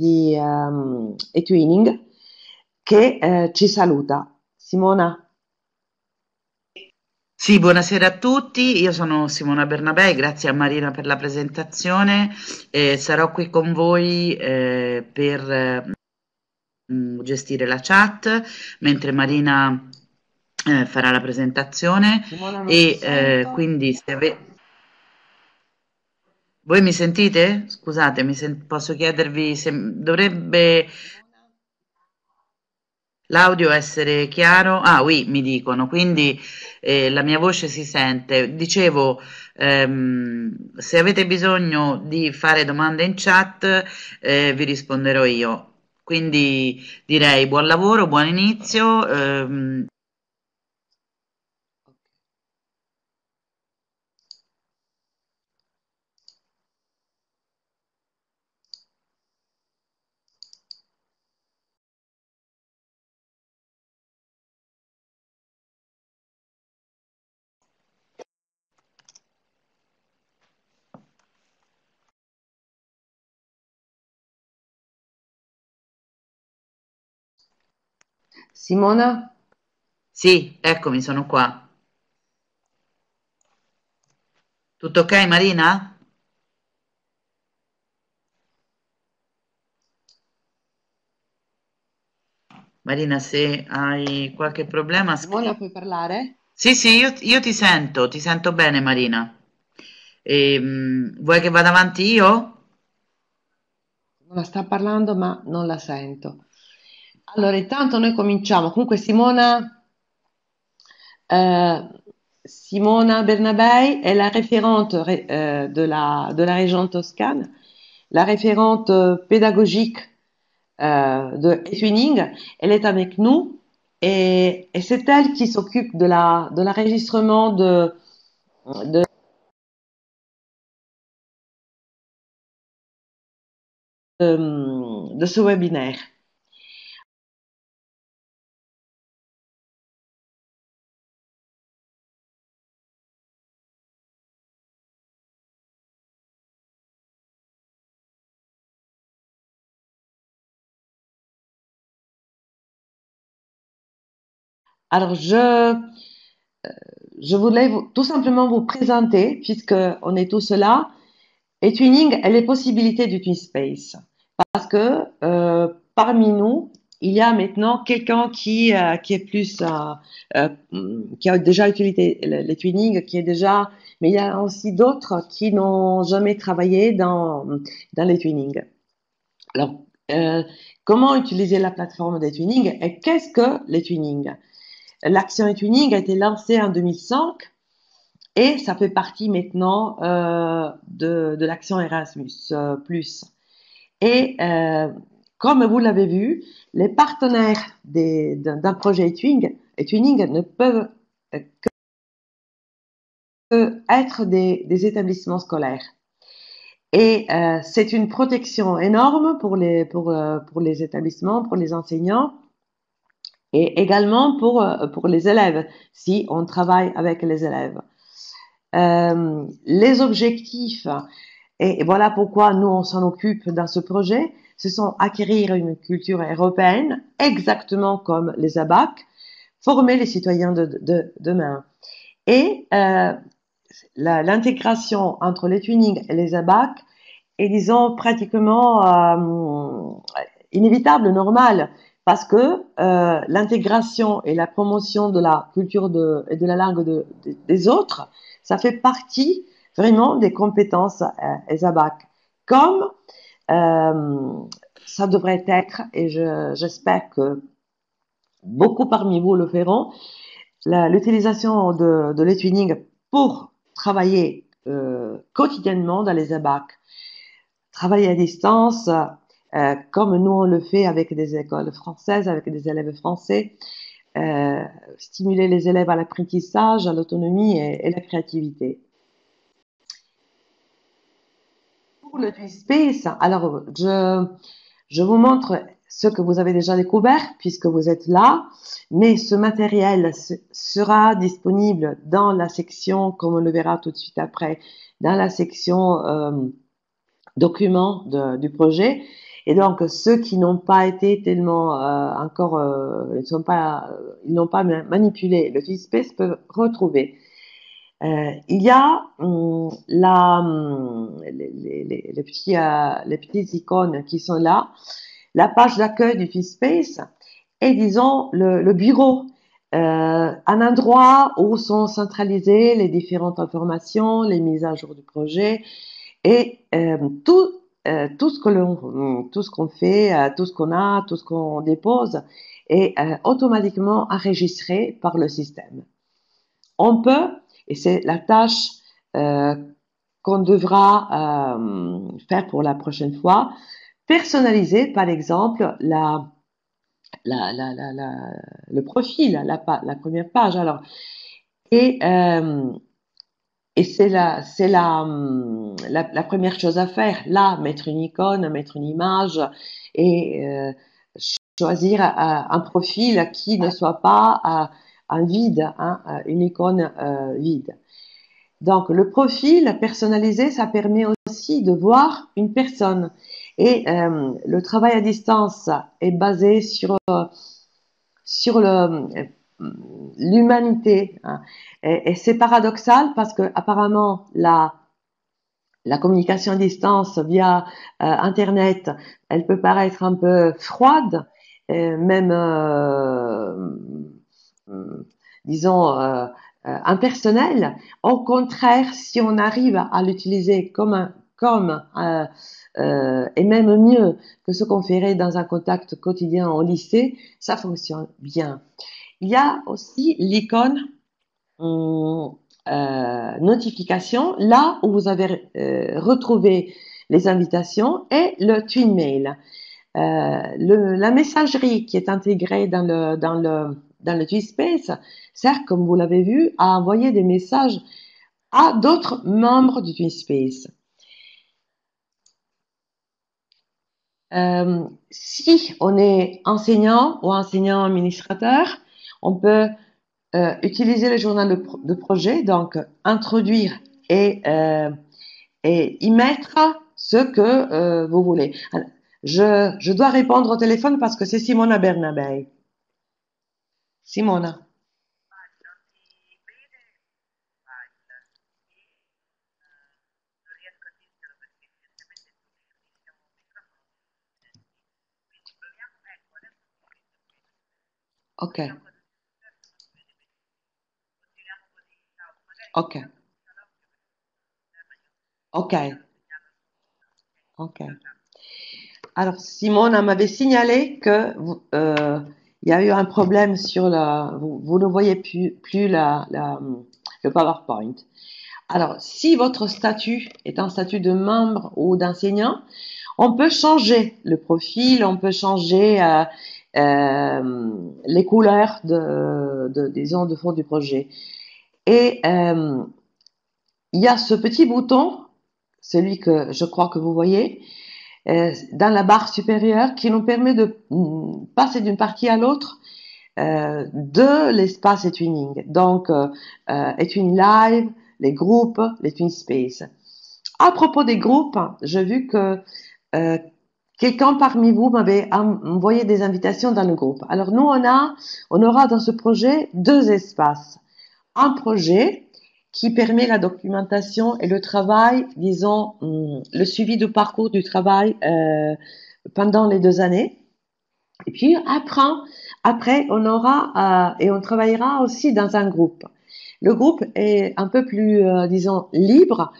di um, eTwinning che eh, ci saluta. Simona. Sì, buonasera a tutti, io sono Simona Bernabé, grazie a Marina per la presentazione, eh, sarò qui con voi eh, per eh, gestire la chat, mentre Marina eh, farà la presentazione e eh, quindi se avete... Voi mi sentite? Scusate, mi sen posso chiedervi se dovrebbe l'audio essere chiaro? Ah, oui, mi dicono, quindi eh, la mia voce si sente. Dicevo, ehm, se avete bisogno di fare domande in chat, eh, vi risponderò io. Quindi direi buon lavoro, buon inizio. Ehm, Simona? Sì, eccomi, sono qua. Tutto ok, Marina? Marina, se hai qualche problema... Simona, puoi parlare? Sì, sì, io, io ti sento, ti sento bene, Marina. E, um, vuoi che vada avanti io? Simona sta parlando, ma non la sento. Allora, intanto noi cominciamo. Comunque, Simona, euh, Simona Bernabei est la référente euh, de, la, région Toscane, la référente pédagogique euh, de Etwinning. Elle est avec nous et, c'est elle qui s'occupe de l'enregistrement de de ce webinaire. Alors, je, euh, je voulais tout simplement vous présenter, puisque on est tous là, et Tuning les possibilités du TwinSpace. Parce que euh, parmi nous, il y a maintenant quelqu'un qui, euh, qui est plus, qui a déjà utilisé les Twinning, qui est déjà, mais il y a aussi d'autres qui n'ont jamais travaillé dans, dans les Twinning. Alors, comment utiliser la plateforme des Twinning et qu'est-ce que les Twinning L'action tuning a été lancée en 2005 et ça fait partie maintenant euh, de, l'action Erasmus euh. Et euh, comme vous l'avez vu, les partenaires d'un projet Twinning, ne peuvent que être des, établissements scolaires. Et c'est une protection énorme pour les, pour les établissements, pour les enseignants, et également pour, euh, pour les élèves, si on travaille avec les élèves. Euh, les objectifs, et, voilà pourquoi nous on s'en occupe dans ce projet, ce sont acquérir une culture européenne, exactement comme les ABAC, former les citoyens de, de demain. Et euh, l'intégration entre les tunings et les ABAC est, disons, pratiquement inévitable, normale parce que euh, l'intégration et la promotion de la culture et de la langue de, de, des autres, ça fait partie vraiment des compétences euh, ESABAC. Comme euh, ça devrait être, et j'espère que beaucoup parmi vous le feront, l'utilisation de, de l'eTwinning pour travailler quotidiennement dans les ABAC. Travailler à distance, euh, comme nous on le fait avec des écoles françaises, avec des élèves français, euh, stimuler les élèves à l'apprentissage, à l'autonomie et, et, la créativité. Pour le Space, alors je, vous montre ce que vous avez déjà découvert puisque vous êtes là, mais ce matériel sera disponible dans la section, comme on le verra tout de suite après, dans la section euh, documents du projet Et donc, ceux qui n'ont pas été tellement encore, ils sont pas, ils n'ont pas manipulé le TwinSpace peuvent retrouver. il y a hum, hum, les, petits, petites icônes qui sont là, la page d'accueil du TwinSpace et disons le, le bureau euh, un endroit où sont centralisées les différentes informations, les mises à jour du projet et euh, tout, euh, tout ce que l'on, tout ce qu'on fait, euh, tout ce qu'on a, tout ce qu'on dépose est euh, automatiquement enregistré par le système. On peut, et c'est la tâche qu'on devra faire pour la prochaine fois, personnaliser par exemple la la, la, la, le profil, la, première page. Alors, et, et c'est la, c'est la, la, la, première chose à faire. Là, mettre une icône, mettre une image et euh, choisir euh, un profil qui ne soit pas euh, un vide, hein, une icône euh, vide. Donc, le profil personnalisé, ça permet aussi de voir une personne. Et euh, le travail à distance est basé sur sur le l'humanité. Hein. Et, c'est paradoxal parce que apparemment la communication à distance via euh, Internet, elle peut paraître un peu froide, euh, même, euh, disons, euh, impersonnelle. Au contraire, si on arrive à l'utiliser comme un, comme et même mieux que ce qu'on ferait dans un contact quotidien au lycée, ça fonctionne bien. Il y a aussi l'icône hum, euh, notification, là où vous avez euh, retrouvé les invitations et le twin mail. Euh, la messagerie qui est intégrée dans le, dans le, dans le TwinSpace sert, comme vous l'avez vu, à envoyer des messages à d'autres membres du TwinSpace. Euh, si on est enseignant ou enseignant administrateur, on peut euh, utiliser le journal de, de, projet, donc introduire et, euh, et y mettre ce que euh, vous voulez. Je, je dois répondre au téléphone parce que c'est Simona Bernabei. Simona. Ok. Ok. Ok. Ok. Alors, Simone m'avait signalé que euh, il y a eu un problème sur la. Vous, ne voyez plus, plus la, le PowerPoint. Alors, si votre statut est un statut de membre ou d'enseignant, on peut changer le profil, on peut changer euh, euh, les couleurs de, de fond du projet. Et euh, il y a ce petit bouton, celui que je crois que vous voyez, euh, dans la barre supérieure, qui nous permet de mm, passer d'une partie à l'autre euh, de l'espace eTwinning. Donc, euh, eTwinning Live, les groupes, les Twin Space. À propos des groupes, j'ai vu que Quelqu'un parmi vous m'avait envoyé des invitations dans le groupe. Alors nous, on a, on aura dans ce projet deux espaces. Un projet qui permet la documentation et le travail, disons, hum, le suivi du parcours du travail euh, pendant les deux années. Et puis après, après on aura euh, et on travaillera aussi dans un groupe. Le groupe est un peu plus, euh, disons, libre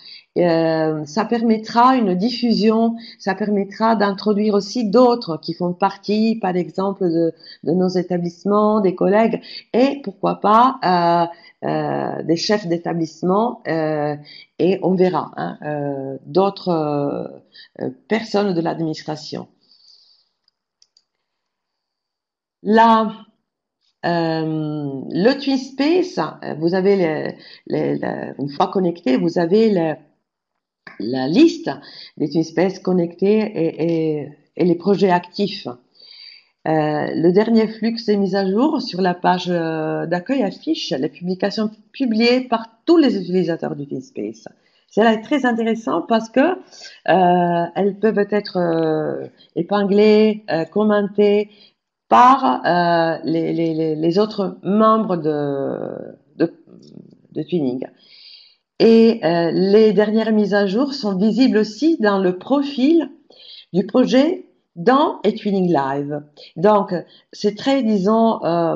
euh, ça permettra une diffusion, ça permettra d'introduire aussi d'autres qui font partie, par exemple, de, nos établissements, des collègues, et pourquoi pas euh, euh, des chefs d'établissement, et on verra hein, d'autres personnes de l'administration. Là, euh, le TwinSpace, vous avez une fois connecté, vous avez les, la liste des espèces connectées et, et, les projets actifs. Euh, le dernier flux est mis à jour sur la page euh, d'accueil affiche les publications publiées par tous les utilisateurs du TeamSpace. Cela est très intéressant parce que euh, elles peuvent être épinglées, commentées par les, autres membres de, de. Et euh, les dernières mises à jour sont visibles aussi dans le profil du projet dans eTwinning Live. Donc, c'est très, disons, euh,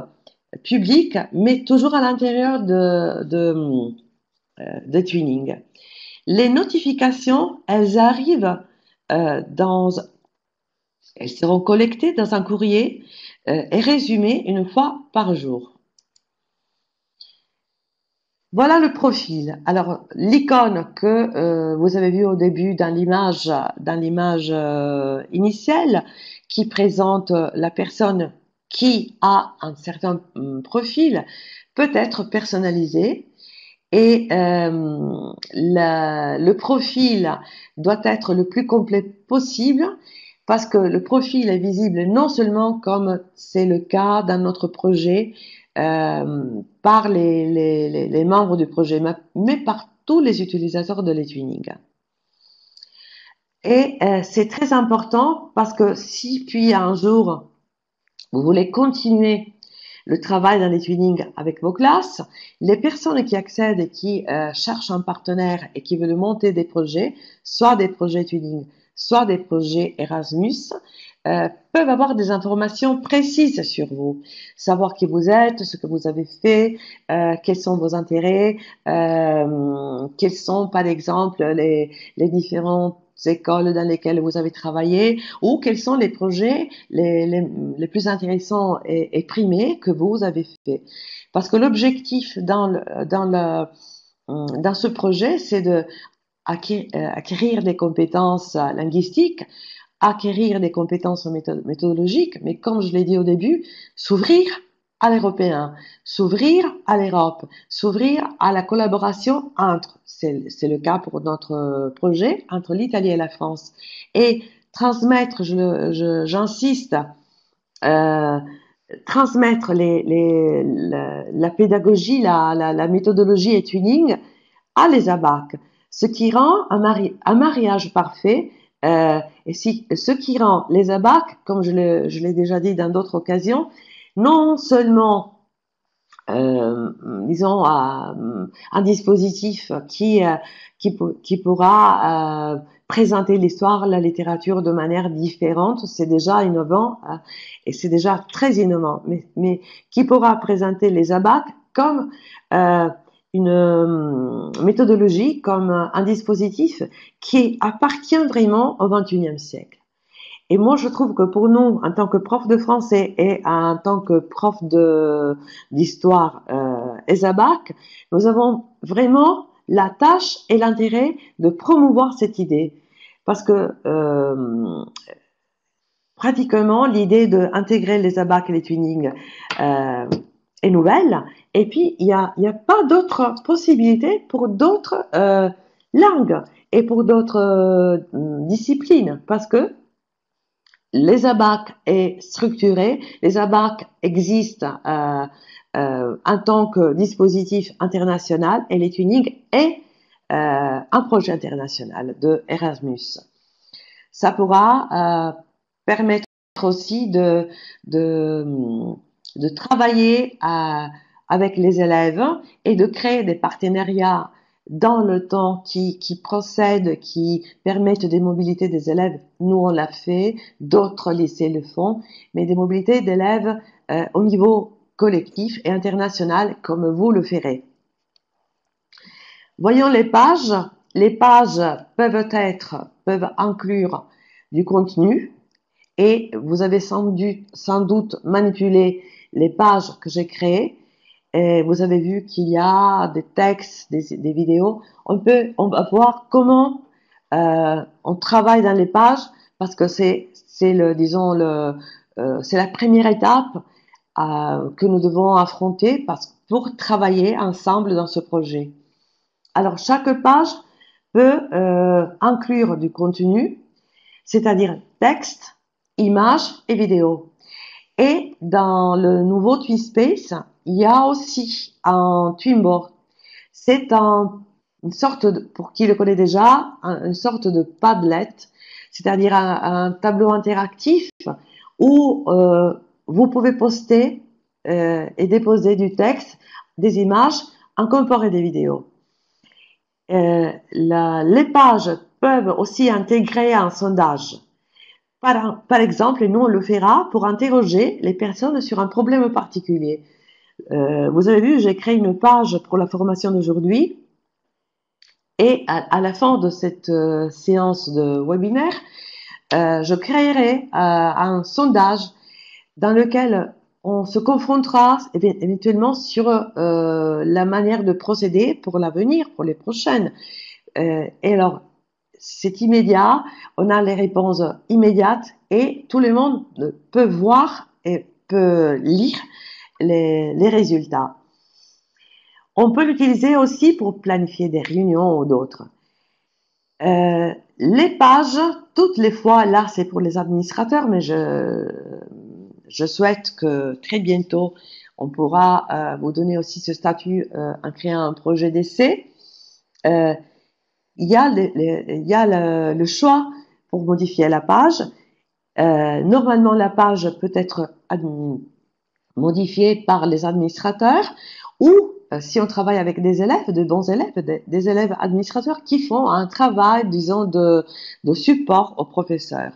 public, mais toujours à l'intérieur de, de, euh, de Twinning. Les notifications, elles arrivent euh, dans, elles seront collectées dans un courrier euh, et résumées une fois par jour. Voilà le profil. Alors l'icône que euh, vous avez vu au début dans l'image, euh, initiale, qui présente la personne qui a un certain hum, profil, peut être personnalisé et euh, le profil doit être le plus complet possible parce que le profil est visible non seulement comme c'est le cas dans notre projet euh, par les, les, les, membres du projet, mais par tous les utilisateurs de l'eTwinning. Et euh, c'est très important parce que si puis un jour vous voulez continuer le travail dans l'eTwinning avec vos classes, les personnes qui accèdent et qui euh, cherchent un partenaire et qui veulent monter des projets, soit des projets Twinning, soit des projets Erasmus, euh, peuvent avoir des informations précises sur vous, savoir qui vous êtes, ce que vous avez fait, euh, quels sont vos intérêts, euh, quels sont par exemple les, les différentes écoles dans lesquelles vous avez travaillé ou quels sont les projets les, les, les plus intéressants et, et, primés que vous avez fait. Parce que l'objectif dans, le, dans, le, dans ce projet, c'est de acquérir, acquérir des compétences linguistiques acquérir des compétences méthodologiques, mais comme je l'ai dit au début, s'ouvrir à l'européen, s'ouvrir à l'Europe, s'ouvrir à la collaboration entre, c'est le cas pour notre projet, entre l'Italie et la France, et transmettre, j'insiste, euh, transmettre la, pédagogie, la, méthodologie et tuning à les ABAC, ce qui rend un mariage parfait euh, et si, ce qui rend les ABAC, comme je l'ai déjà dit dans d'autres occasions, non seulement, euh, disons, euh, un dispositif qui, euh, qui, qui, pourra euh, présenter l'histoire, la littérature de manière différente, c'est déjà innovant et c'est déjà très innovant, mais, mais qui pourra présenter les ABAC comme une euh, méthodologie comme un dispositif qui appartient vraiment au XXIe siècle. Et moi, je trouve que pour nous, en tant que prof de français et en tant que prof d'histoire euh, ESABAC, nous avons vraiment la tâche et l'intérêt de promouvoir cette idée. Parce que euh, pratiquement, l'idée d'intégrer les ABAC et les euh, est nouvelle et puis, il n'y a, a pas d'autres possibilités pour d'autres euh, langues et pour d'autres euh, disciplines parce que les ABAC est structuré, les ABAC existent euh, en tant que dispositif international et l'ETUNIG est euh, un projet international de Erasmus. Ça pourra permettre aussi de, de, de travailler à avec les élèves et de créer des partenariats dans le temps qui, procèdent, qui permettent des mobilités des élèves. Nous, on l'a fait, d'autres lycées le font, mais des mobilités d'élèves euh, au niveau collectif et international comme vous le ferez. Voyons les pages. Les pages peuvent être, peuvent inclure du contenu et vous avez sans doute manipulé les pages que j'ai créées et vous avez vu qu'il y a des textes, des, vidéos. On peut, on va voir comment euh, on travaille dans les pages parce que c'est, c'est le, disons le, euh, c'est la première étape euh, que nous devons affronter parce, pour travailler ensemble dans ce projet. Alors chaque page peut inclure du contenu, c'est-à-dire texte, images et vidéos. Et dans le nouveau TwiSpace, il y a aussi un Twinboard. C'est un une sorte, de, pour qui le connaît déjà, une sorte de Padlet, c'est-à-dire un, tableau interactif où euh, vous pouvez poster euh, et déposer du texte, des images, incorporer des vidéos. Euh, la, les pages peuvent aussi intégrer un sondage. Par, par, exemple, nous on le fera pour interroger les personnes sur un problème particulier. Euh, vous avez vu, j'ai créé une page pour la formation d'aujourd'hui et à, la fin de cette euh, séance de webinaire, euh, je créerai un sondage dans lequel on se confrontera éventuellement sur la manière de procéder pour l'avenir, pour les prochaines. et alors, c'est immédiat, on a les réponses immédiates et tout le monde peut voir et peut lire les, résultats. On peut l'utiliser aussi pour planifier des réunions ou d'autres. Euh, les pages, toutes les fois, là c'est pour les administrateurs, mais je, souhaite que très bientôt on pourra euh, vous donner aussi ce statut euh, en créant un projet d'essai. Il y a, il y a le, choix pour modifier la page. normalement, la page peut être modifié par les administrateurs ou euh, si on travaille avec des élèves, de bons élèves, des, élèves administrateurs qui font un travail, disons, de, de support aux professeurs.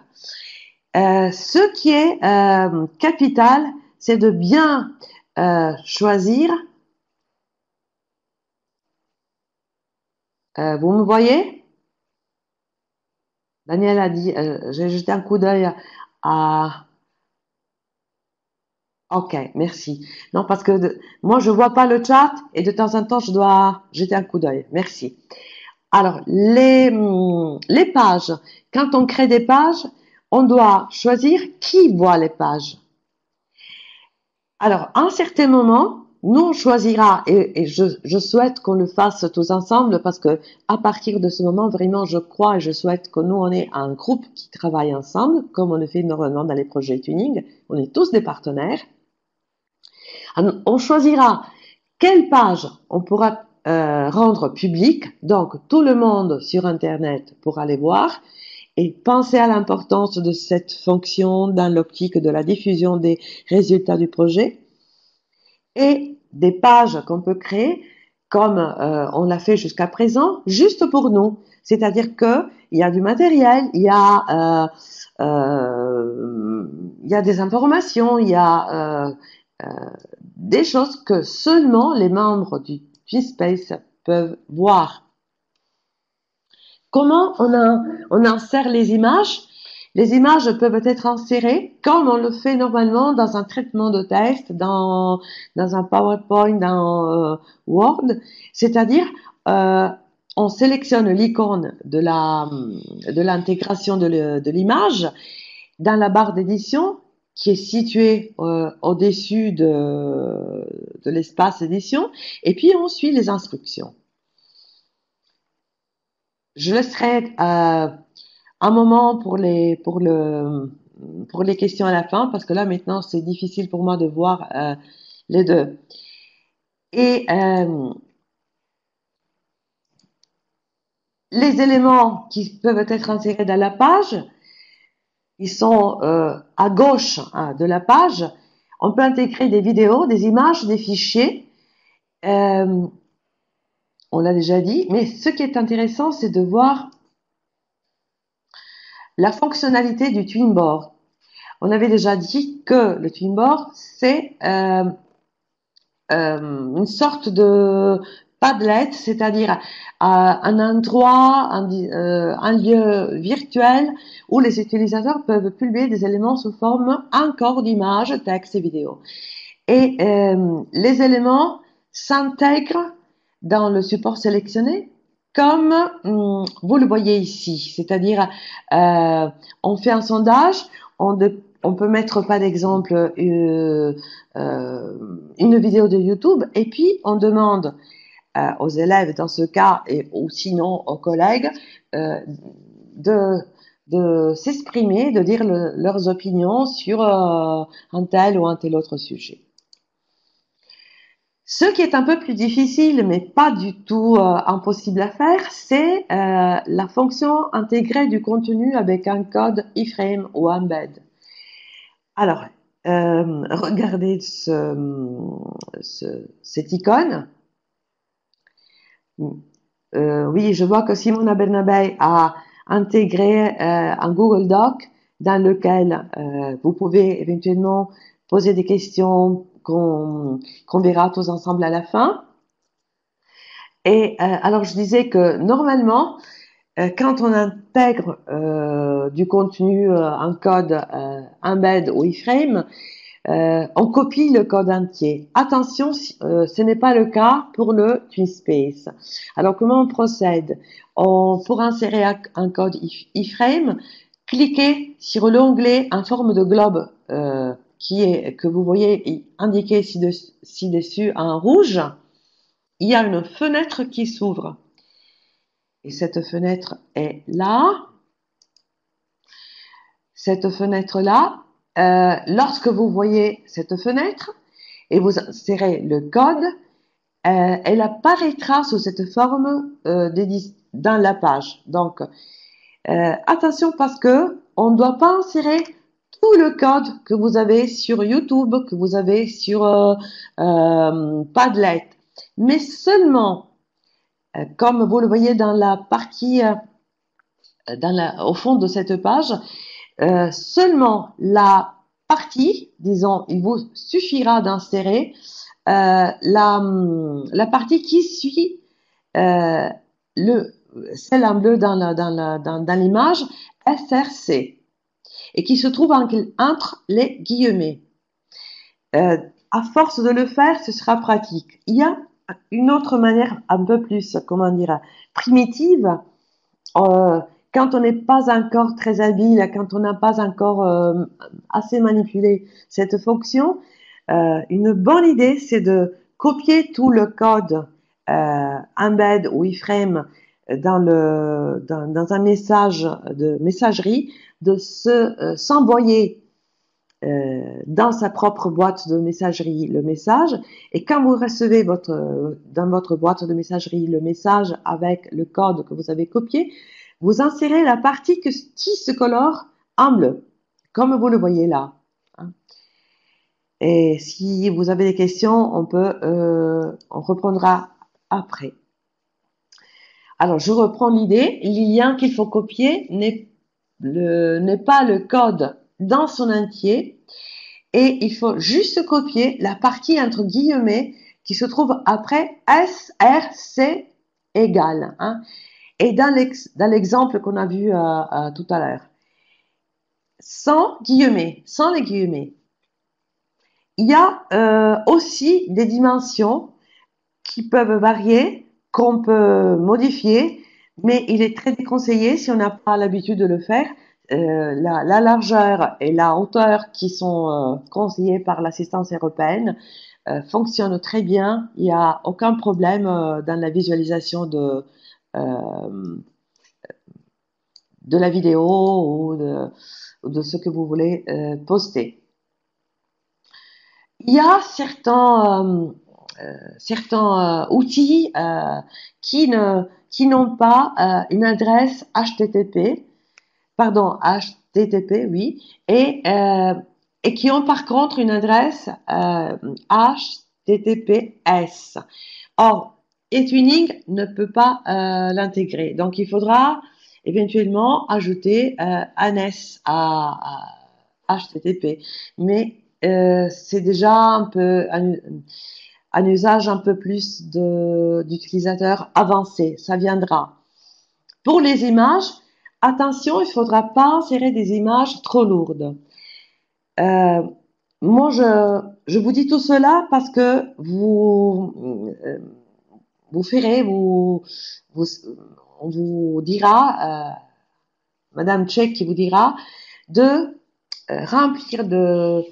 Euh, ce qui est euh, capital, c'est de bien euh, choisir. Euh, vous me voyez? Daniel a dit, j'ai jeté un coup d'œil à, Ok, merci. Non, parce que moi, je vois pas le chat et de temps en temps, je dois jeter un coup d'œil. Merci. Alors, les, hum, les pages. Quand on crée des pages, on doit choisir qui voit les pages. Alors, à un certain moment, nous, on choisira, et, et je, je, souhaite qu'on le fasse tous ensemble parce que à partir de ce moment, vraiment, je crois et je souhaite que nous, on ait un groupe qui travaille ensemble, comme on le fait normalement dans les projets tuning. On est tous des partenaires. On choisira quelle page on pourra euh, rendre publique, donc tout le monde sur Internet pourra les voir, et penser à l'importance de cette fonction dans l'optique de la diffusion des résultats du projet, et des pages qu'on peut créer comme euh, on l'a fait jusqu'à présent, juste pour nous. C'est-à-dire que il y a du matériel, il y a euh, a des informations, il y a des choses que seulement les membres du G-Space peuvent voir. Comment on, on insère les images? Les images peuvent être insérées comme on le fait normalement dans un traitement de texte, dans, un PowerPoint, dans euh, Word, c'est-à-dire euh, on sélectionne l'icône de l'intégration de l'image dans la barre d'édition qui est situé euh, au-dessus de, l'espace édition, et puis on suit les instructions. Je laisserai un moment pour les, pour, le, pour les questions à la fin, parce que là maintenant c'est difficile pour moi de voir euh, les deux. Et euh, les éléments qui peuvent être insérés dans la page, ils sont euh, à gauche hein, de la page. On peut intégrer des vidéos, des images, des fichiers. On l'a déjà dit, mais ce qui est intéressant, c'est de voir la fonctionnalité du Twinboard. On avait déjà dit que le Twinboard, c'est euh, une sorte de Padlet, c'est-à-dire un endroit, un, euh, un, lieu virtuel où les utilisateurs peuvent publier des éléments sous forme encore d'images, texte et vidéo. Et euh, les éléments s'intègrent dans le support sélectionné comme hum, vous le voyez ici, c'est-à-dire euh, on fait un sondage, on, peut mettre pas d'exemple euh, euh, une vidéo de YouTube et puis on demande aux élèves dans ce cas, et, ou sinon aux collègues, de, s'exprimer, de dire leurs opinions sur un tel ou un tel autre sujet. Ce qui est un peu plus difficile, mais pas du tout euh, impossible à faire, c'est euh, la fonction intégrée du contenu avec un code iframe ou embed. Alors, euh, regardez ce, cette icône. oui, je vois que Simona Bernabé a intégré un Google Doc dans lequel vous pouvez éventuellement poser des questions, qu'on verra tous ensemble à la fin. Et euh, alors je disais que normalement, euh, quand on intègre euh, du contenu, un code embed ou iframe, on copie le code entier. Attention, ce n'est pas le cas pour le TwinSpace. Alors comment on procède? Pour insérer un code iframe, cliquez sur l'onglet en forme de globe que vous voyez indiqué ci-dessus en rouge, il y a une fenêtre qui s'ouvre. Et cette fenêtre est là. Cette fenêtre-là, euh, lorsque vous voyez cette fenêtre et vous insérez le code, euh, elle apparaîtra sous cette forme euh, dans la page. Donc, attention parce que on ne doit pas insérer tout le code que vous avez sur YouTube, que vous avez sur euh, euh, Padlet, mais seulement, euh, comme vous le voyez dans la partie, dans la, au fond de cette page, seulement la partie, disons, il vous suffira d'insérer la, la partie qui suit le celle en bleu dans l'image dans, dans SRC et qui se trouve entre les guillemets. Euh, à force de le faire, ce sera pratique. Il y a une autre manière un peu plus, comment dire, primitive. Euh, quand on n'est pas encore très habile, quand on n'a pas encore euh, assez manipulé cette fonction, une bonne idée, c'est de copier tout le code embed ou iframe dans, un message de messagerie de se euh, s'envoyer euh, dans sa propre boîte de messagerie le message et quand vous recevez votre dans votre boîte de messagerie le message avec le code que vous avez copié, vous insérez la partie qui se colore en bleu, comme vous le voyez là. Hein. Et si vous avez des questions, on peut, euh, on reprendra après. Alors, je reprends l'idée. Le lien qu'il faut copier n'est n'est pas le code dans son entier et il faut juste copier la partie entre guillemets qui se trouve après SRC égale. Hein. Et dans l'exemple qu'on a vu euh, euh, tout à l'heure, sans guillemets, sans les guillemets, il y a euh, aussi des dimensions qui peuvent varier, qu'on peut modifier mais il est très déconseillé si on n'a pas l'habitude de le faire. Euh, la, la, largeur et la hauteur qui sont euh, conseillées par l'assistance européenne euh, fonctionnent très bien. Il n'y a aucun problème euh, dans la visualisation de, euh, de la vidéo ou de, de, ce que vous voulez euh, poster. Il y a certains, certains outils qui ne qui n'ont pas euh, une adresse HTTP, pardon, HTTP, oui, et, euh, et qui ont par contre une adresse euh, HTTPS. Or, eTwinning ne peut pas euh, l'intégrer. Donc, il faudra éventuellement ajouter euh, ANS à, HTTP. Mais euh, c'est déjà un peu un usage un peu plus d'utilisateurs avancés. Ça viendra. Pour les images, attention, il ne faudra pas insérer des images trop lourdes. Euh, moi, je, vous dis tout cela parce que vous, euh, vous ferez, on vous dira, euh, Madame Tchèque qui vous dira, de remplir de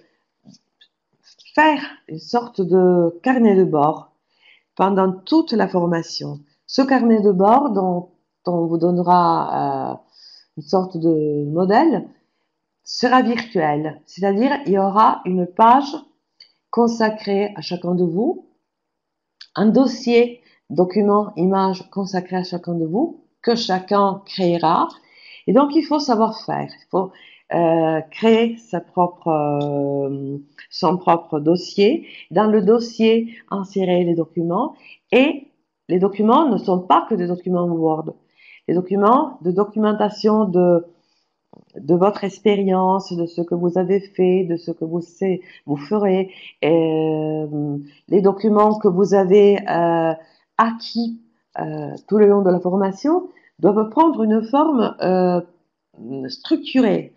faire une sorte de carnet de bord pendant toute la formation. Ce carnet de bord dont, on vous donnera euh, une sorte de modèle sera virtuel, c'est-à-dire il y aura une page consacrée à chacun de vous un dossier, document, image consacré à chacun de vous, que chacun créera. Et donc, il faut savoir faire. Euh, créer sa propre, euh, son propre dossier. Dans le dossier, insérer les documents. Et les documents ne sont pas que des documents Word. Les documents de documentation de de votre expérience, de ce que vous avez fait, de ce que vous, savez, vous ferez, euh, les documents que vous avez euh, acquis euh, tout le long de la formation doivent prendre une forme euh, structurée.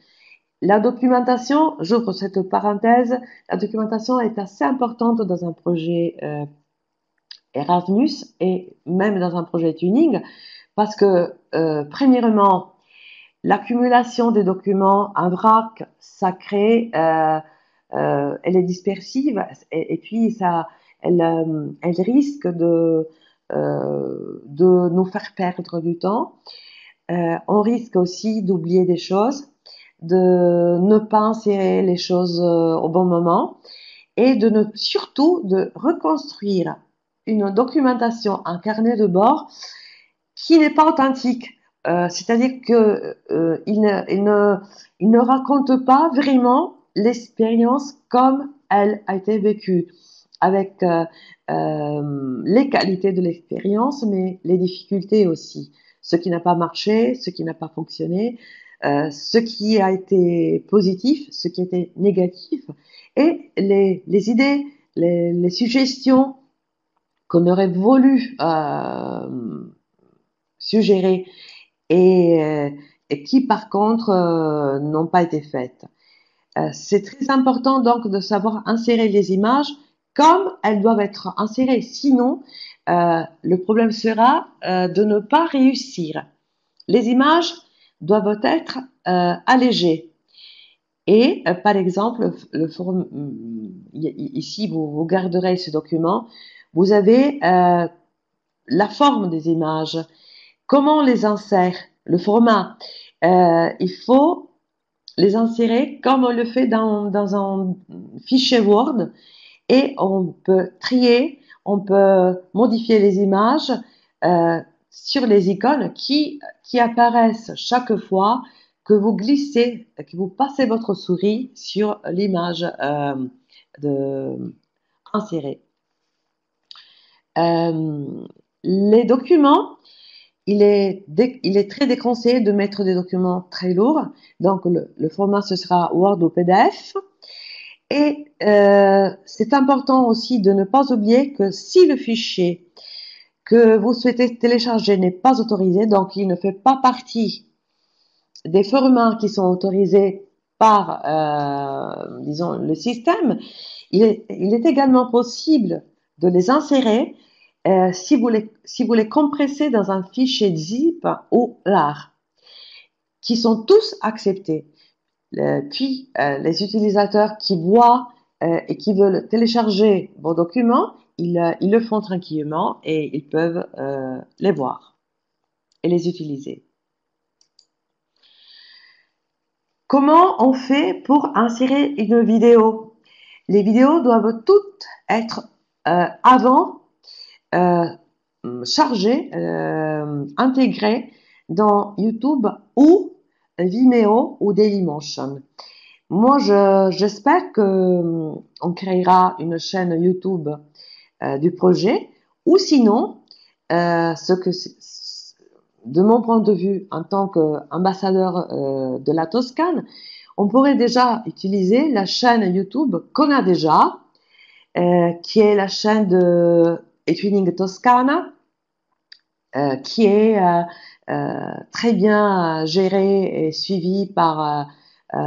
La documentation, j'ouvre cette parenthèse, la documentation est assez importante dans un projet euh, Erasmus et même dans un projet tuning parce que, euh, premièrement, l'accumulation des documents, un vrac sacré, euh, euh, elle est dispersive et, puis ça, elle, risque de, de nous faire perdre du temps. On risque aussi d'oublier des choses, de ne pas insérer les choses euh, au bon moment et de surtout de reconstruire une documentation, un carnet de bord qui n'est pas authentique. Euh, c'est-à-dire que euh, ne, il, ne, raconte pas vraiment l'expérience comme elle a été vécue, avec les qualités de l'expérience, mais les difficultés aussi, ce qui n'a pas marché, ce qui n'a pas fonctionné, ce qui a été positif, ce qui été négatif, et les, les idées, les, les, suggestions qu'on aurait voulu suggérer et, euh, et qui par contre euh, n'ont pas été faites. Euh, c'est très important donc de savoir insérer les images comme elles doivent être insérées. Sinon, le problème sera de ne pas réussir. Les images doivent être allégées. Et par exemple, le forum, ici vous, garderez ce document, vous avez la forme des images, Comment on les insère Le format. Euh, il faut les insérer comme on le fait dans, dans un fichier Word et on peut trier, on peut modifier les images euh, sur les icônes qui, apparaissent chaque fois que vous glissez, que vous passez votre souris sur l'image euh, insérée. Euh, les documents, il est, très déconseillé de mettre des documents très lourds. Donc, le, le format, ce sera Word ou PDF. Et euh, c'est important aussi de ne pas oublier que si le fichier que vous souhaitez télécharger n'est pas autorisé, donc il ne fait pas partie des formats qui sont autorisés par, euh, disons, le système, il est, également possible de les insérer euh, si, vous les, si vous les compressez dans un fichier zip ou LAR, qui sont tous acceptés. Euh, puis, les utilisateurs qui voient et qui veulent télécharger vos documents, ils, le font tranquillement et ils peuvent euh, les voir et les utiliser. Comment on fait pour insérer une vidéo? Les vidéos doivent toutes être avant euh, chargé, euh, intégré dans YouTube ou Vimeo ou Dailymotion. Moi, j'espère je, que euh, on créera une chaîne YouTube du projet, ou sinon, euh, ce que de mon point de vue en tant qu'ambassadeur euh, de la Toscane, on pourrait déjà utiliser la chaîne YouTube qu'on a déjà, euh, qui est la chaîne de et Twinning Toscana, euh, qui est euh, euh, très bien géré et suivi par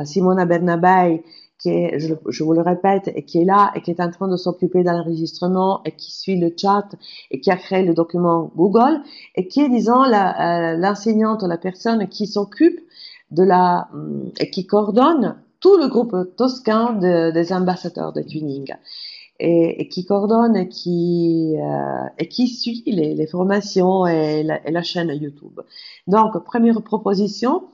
Simona Bernabei, qui est, je, vous le répète, et qui est là et qui est en train de s'occuper de l'enregistrement et qui suit le chat et qui a créé le document Google et qui est, disons, l'enseignante, la, la personne qui s'occupe de la et qui coordonne tout le groupe toscan de, des ambassadeurs de Twinning et, qui coordonne et qui, euh, et qui suit les, formations et la, et la, chaîne YouTube. Donc, première proposition,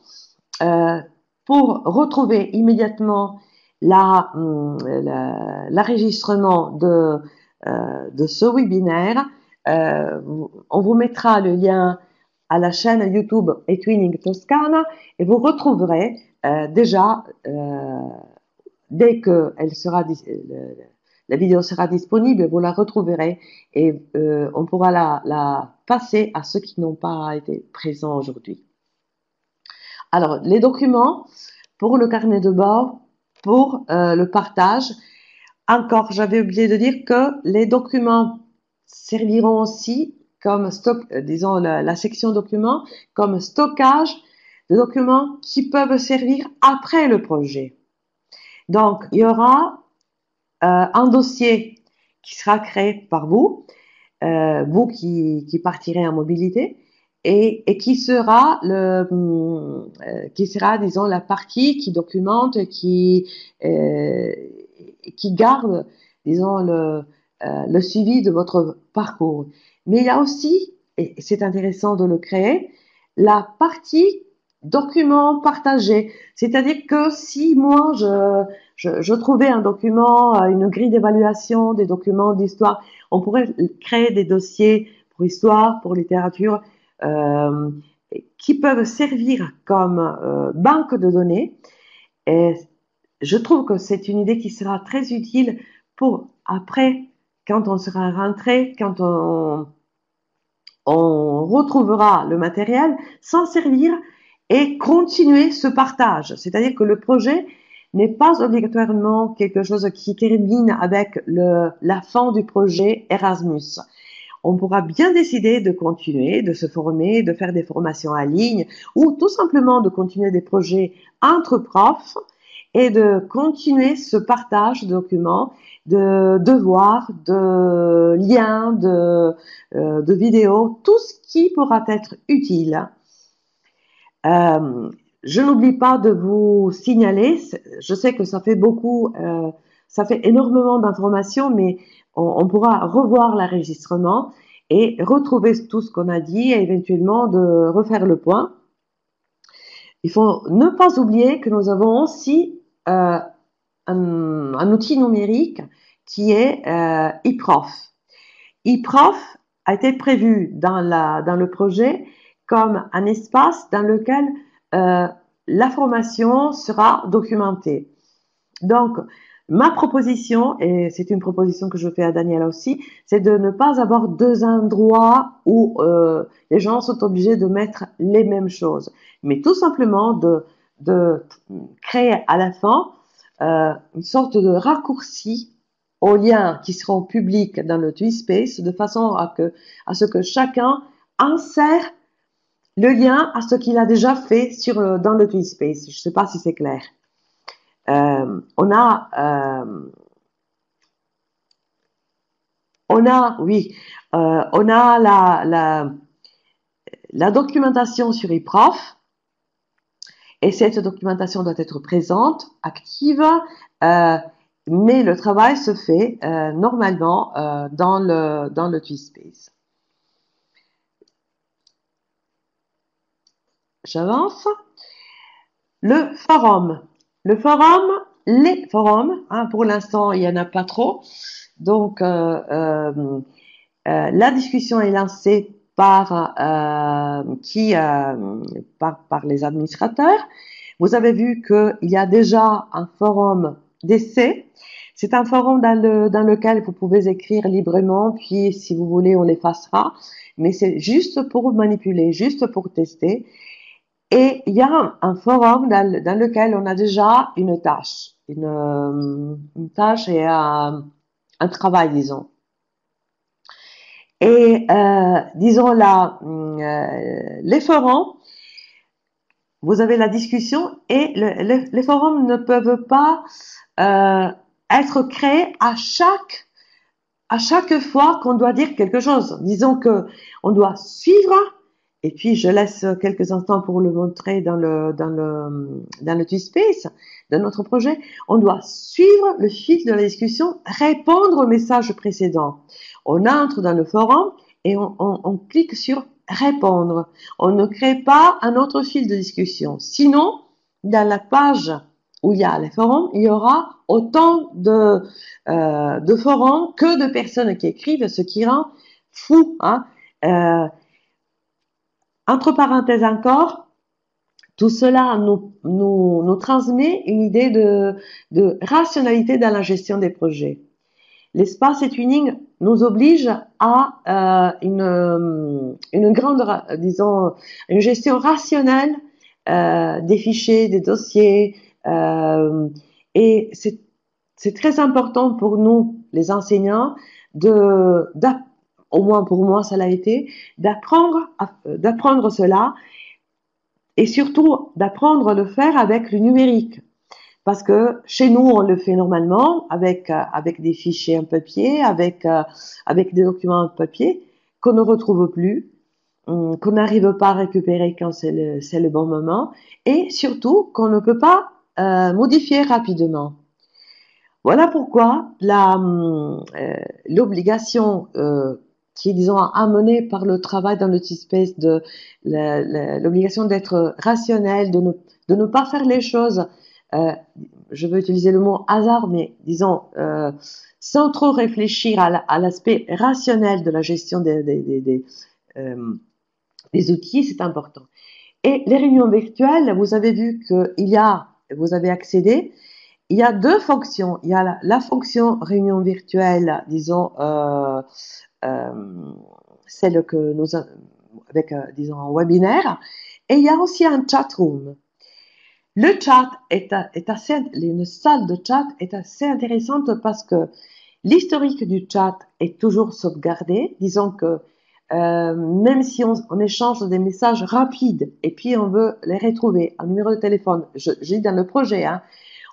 euh, pour retrouver immédiatement l'enregistrement la, de de ce webinaire, on vous mettra le lien à la chaîne YouTube Etwinning Toscana et vous retrouverez déjà, dès que elle sera, la vidéo sera disponible, vous la retrouverez et on pourra la, la passer à ceux qui n'ont pas été présents aujourd'hui. Alors, les documents pour le carnet de bord, pour euh, le partage. Encore, j'avais oublié de dire que les documents serviront aussi comme stock, euh, disons la, section documents, comme stockage de documents qui peuvent servir après le projet. Donc, il y aura euh, un dossier qui sera créé par vous, vous qui, qui partirez en mobilité, et, euh, qui sera disons la partie qui documente qui euh, qui garde disons le euh, le suivi de votre parcours. Mais il y a aussi et c'est intéressant de le créer la partie document partagé. C'est-à-dire que si moi je, trouvais un document une grille d'évaluation des documents d'histoire on pourrait créer des dossiers pour histoire pour littérature qui peuvent servir comme euh, banque de données. Je trouve que c'est une idée qui sera très utile pour après, quand on sera rentré, quand on, retrouvera le matériel, s'en servir et continuer ce partage. C'est-à-dire que le projet n'est pas obligatoirement quelque chose qui termine avec la fin du projet Erasmus on pourra bien décider de continuer, de se former, de faire des formations en ligne ou tout simplement de continuer des projets entre profs et de continuer ce partage de documents, de devoirs, de liens, de, euh, vidéos, tout ce qui pourra être utile. Euh, je n'oublie pas de vous signaler, je sais que ça fait beaucoup, euh, ça fait énormément d'informations, mais on, pourra revoir l'enregistrement et retrouver tout ce qu'on a dit et éventuellement de refaire le point. Il faut ne pas oublier que nous avons aussi euh, un, outil numérique qui est euh, eProf. eProf a été prévu dans, le projet comme un espace dans lequel euh, la formation sera documentée. Donc, Ma proposition, et c'est une proposition que je fais à Daniela aussi, c'est de ne pas avoir deux endroits où euh, les gens sont obligés de mettre les mêmes choses, mais tout simplement de, créer à la fin euh, une sorte de raccourci aux liens qui seront publics dans le TweetSpace de façon à, ce que chacun insère le lien à ce qu'il a déjà fait dans le TweetSpace. Je ne sais pas si c'est clair. Euh, on a, euh, on a, oui, euh, on a la, documentation sur eProf. Et cette documentation doit être présente, active, mais le travail se fait normalement dans le dans le. J'avance. Le forum. Le forum, les forums, hein, pour l'instant, il n'y en a pas trop. Donc, euh, euh, euh, la discussion est lancée par qui par, les administrateurs. Vous avez vu qu'il y a déjà un forum d'essai. C'est un forum dans lequel vous pouvez écrire librement, puis si vous voulez, on l'effacera. Mais c'est juste pour manipuler, juste pour tester. Et il y a un, forum dans, lequel on a déjà une tâche, une, euh, tâche et un, travail, disons. Et euh, disons là, euh, les forums, vous avez la discussion et les forums ne peuvent pas être créés à chaque à chaque fois qu'on doit dire quelque chose. Disons que on doit suivre et puis, je laisse quelques instants pour le montrer dans le, dans le, dans le T-Space de notre projet. On doit suivre le fil de la discussion, répondre aux messages précédents. On entre dans le forum et on, on, on clique sur répondre. On ne crée pas un autre fil de discussion. Sinon, dans la page où il y a les forums, il y aura autant de, euh, de forums que de personnes qui écrivent, ce qui rend fou. Hein. Euh, entre parenthèses encore, tout cela nous, transmet une idée de, rationalité dans la gestion des projets. L'espace et tuning nous oblige à euh, une, une grande, disons, une gestion rationnelle euh, des fichiers, des dossiers, euh, et c'est très important pour nous, les enseignants, de, au moins pour moi ça l'a été, d'apprendre d'apprendre cela et surtout d'apprendre à le faire avec le numérique. Parce que chez nous, on le fait normalement avec, avec des fichiers en papier, avec, avec des documents en papier qu'on ne retrouve plus, hum, qu'on n'arrive pas à récupérer quand c'est le, bon moment, et surtout qu'on ne peut pas euh, modifier rapidement. Voilà pourquoi hum, euh, l'obligation euh, qui est, disons, amenée par le travail dans le space de l'obligation d'être rationnel, de ne, de ne pas faire les choses, je veux utiliser le mot hasard, mais disons, sans trop réfléchir à l'aspect rationnel de la gestion des, des, des, des outils, c'est important. Et les réunions virtuelles, vous avez vu qu'il y a vous avez accédé, il y a deux fonctions. Il y a la, fonction réunion virtuelle, disons, euh, euh, celle que nous avec, euh, disons, un webinaire, et il y a aussi un chat room. Le chat est, est assez, une salle de chat est assez intéressante parce que l'historique du chat est toujours sauvegardé. Disons que euh, même si on, on, échange des messages rapides et puis on veut les retrouver, un numéro de téléphone, je, je dis dans le projet, hein,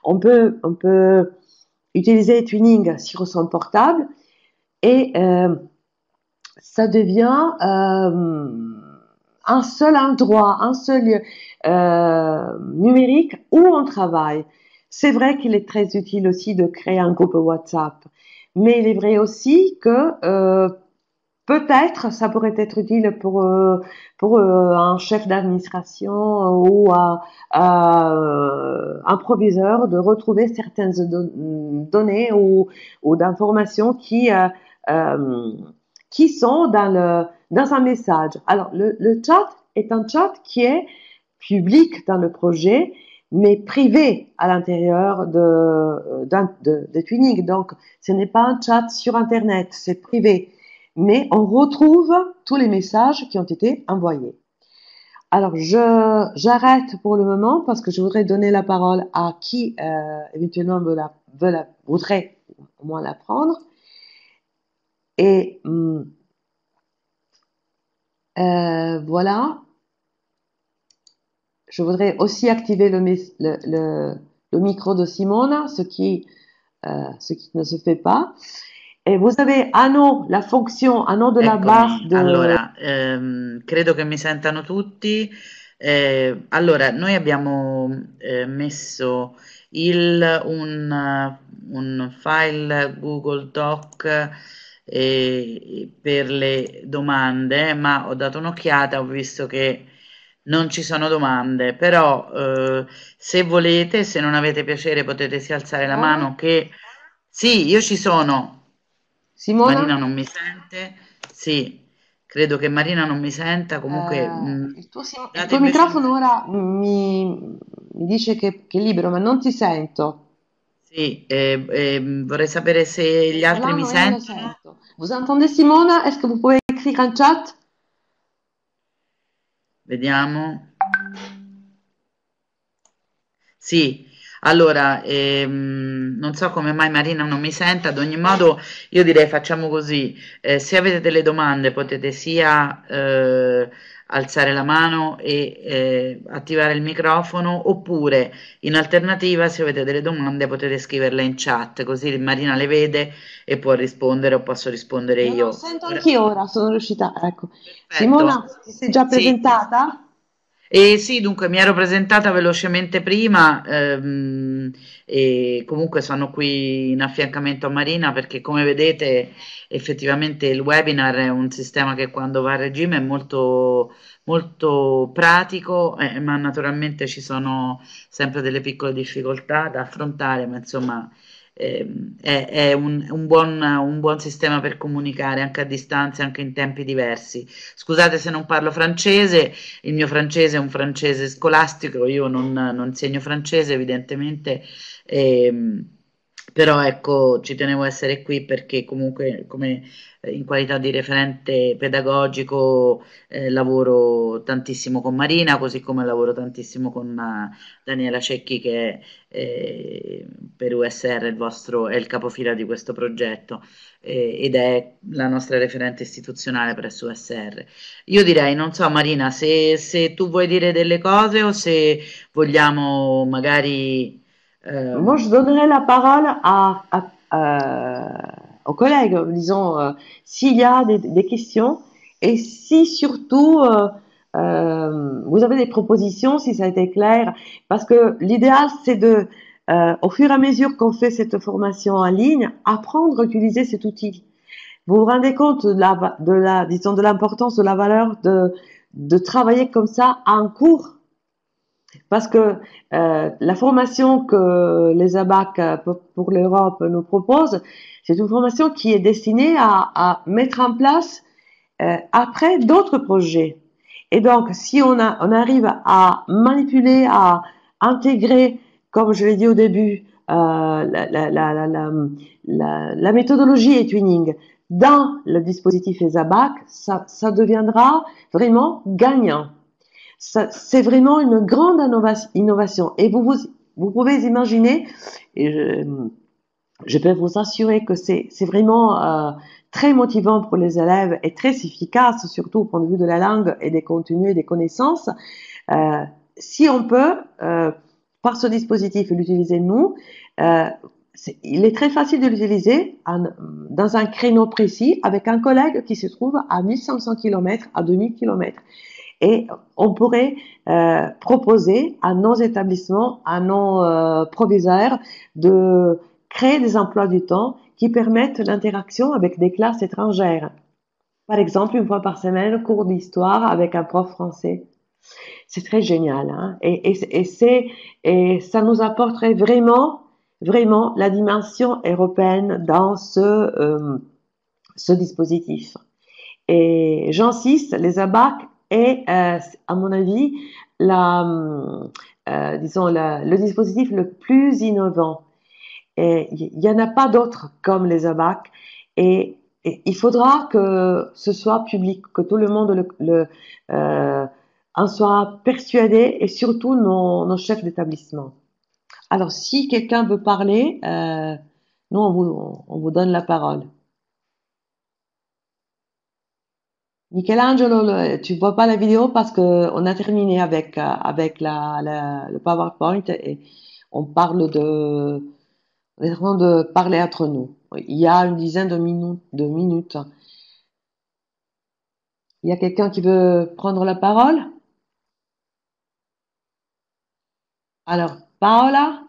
on peut, on peut utiliser Tuning sur son portable et euh, ça devient euh, un seul endroit, un seul lieu euh, numérique où on travaille. C'est vrai qu'il est très utile aussi de créer un groupe WhatsApp, mais il est vrai aussi que euh, Peut-être, ça pourrait être utile pour euh, pour euh, un chef d'administration euh, ou un, un proviseur de retrouver certaines données ou, ou d'informations qui qui sont dans un message. Alors le, chat est un chat qui est public dans le projet, mais privé à l'intérieur de, de, Tuning. Donc, ce n'est pas un chat sur Internet, c'est privé mais on retrouve tous les messages qui ont été envoyés. Alors, j'arrête pour le moment parce que je voudrais donner la parole à qui euh, éventuellement veut la, voudrait au moins la prendre. Et hum, euh, voilà. Je voudrais aussi activer le, le, le, le micro de Simone, ce qui, euh, ce qui ne se fait pas. E vous avez hanno la funzione, hanno della Eccomi. barra de... Allora, ehm, credo che mi sentano tutti. Eh, allora, noi abbiamo eh, messo il, un, un, file Google Doc eh, per le domande, ma ho dato un'occhiata, ho visto che non ci sono domande, però eh, se volete, se non avete piacere, potete sia alzare la mano che... Sì, io ci sono, Simona? Marina non mi sente? Sì, credo che Marina non mi senta. Comunque, eh, mh, il tuo, il tuo microfono ora mi, mi dice che, che, è libero, ma non ti sento. Sì, eh, eh, vorrei sapere se gli altri mi sentono. Vous entendez Simona? Est-ce que vous pouvez écrire en chat? Vediamo. Sì, allora, ehm, non so come mai Marina non mi senta, ad ogni modo io direi facciamo così, eh, se avete delle domande potete sia eh, alzare la mano e eh, attivare il microfono oppure in alternativa se avete delle domande potete scriverle in chat così Marina le vede e può rispondere o posso rispondere io. io. Lo sento anch'io ora, sono riuscita, ecco. Perfetto. Simona, ti sei già presentata? Sì. E sì, dunque mi ero presentata velocemente prima ehm, e comunque sono qui in affiancamento a Marina perché come vedete effettivamente il webinar è un sistema che quando va a regime è molto, molto pratico, eh, ma naturalmente ci sono sempre delle piccole difficoltà da affrontare, ma insomma ehm, è, è un, un buon, un buon sistema per comunicare anche a distanza, anche in tempi diversi. Scusate se non parlo francese, il mio francese è un francese scolastico, io non, non insegno francese evidentemente, ehm, però ecco, ci tenevo a essere qui perché comunque come eh, in qualità di referente pedagogico eh, lavoro tantissimo con Marina, così come lavoro tantissimo con uh, Daniela Cecchi che eh, per USR il vostro, è il capofila di questo progetto eh, ed è la nostra referente istituzionale presso USR. Io direi, non so Marina, se, se tu vuoi dire delle cose o se vogliamo magari... Euh, Moi, je donnerai la parole à, à, aux collègues, disons, euh, s'il y a des, des, questions et si surtout euh, euh, vous avez des propositions, si ça a été clair, parce que l'idéal c'est de, euh, au fur et à mesure qu'on fait cette formation en ligne, apprendre à utiliser cet outil. Vous vous rendez compte de la, de la disons, de l'importance, de la valeur de, de travailler comme ça en cours parce que euh, la formation que les ABAC euh, pour l'Europe nous proposent, c'est une formation qui est destinée à, mettre en place euh, après d'autres projets. Et donc, si on, arrive à manipuler, à intégrer, comme je l'ai dit au début, la, méthodologie et tuning dans le dispositif ESABAC, ça, ça deviendra vraiment gagnant c'est vraiment une grande innovation. Et vous, pouvez imaginer, et je, peux vous assurer que c'est vraiment euh, très motivant pour les élèves et très efficace, surtout au point de vue de la langue et des contenus et des connaissances. Euh, si on peut, euh, par ce dispositif, l'utiliser nous, il est très facile de l'utiliser dans un créneau précis avec un collègue qui se trouve à 1500 km, à 2000 km. Et on pourrait euh, proposer à nos établissements, à nos euh, proviseurs, de créer des emplois du temps qui permettent l'interaction avec des classes étrangères. Par exemple, une fois par semaine, cours d'histoire avec un prof français. C'est très génial. Hein et, ça nous apporterait vraiment, vraiment la dimension européenne dans ce, euh, ce dispositif. Et j'insiste, les ABAC est, euh, à mon avis, la, euh, disons, la, le dispositif le plus innovant. Il n'y en a pas d'autres comme les ABAC. Et, il faudra que ce soit public, que tout le monde euh, en soit persuadé et surtout nos, chefs d'établissement. Alors, si quelqu'un veut parler, nous, on vous donne la parole. Michelangelo, tu vois pas la vidéo parce que on a terminé avec euh, le PowerPoint et on parle de on est en train de parler entre nous. Il y a une dizaine de minutes de minutes. Il y a quelqu'un qui veut prendre la parole? Alors, Paola?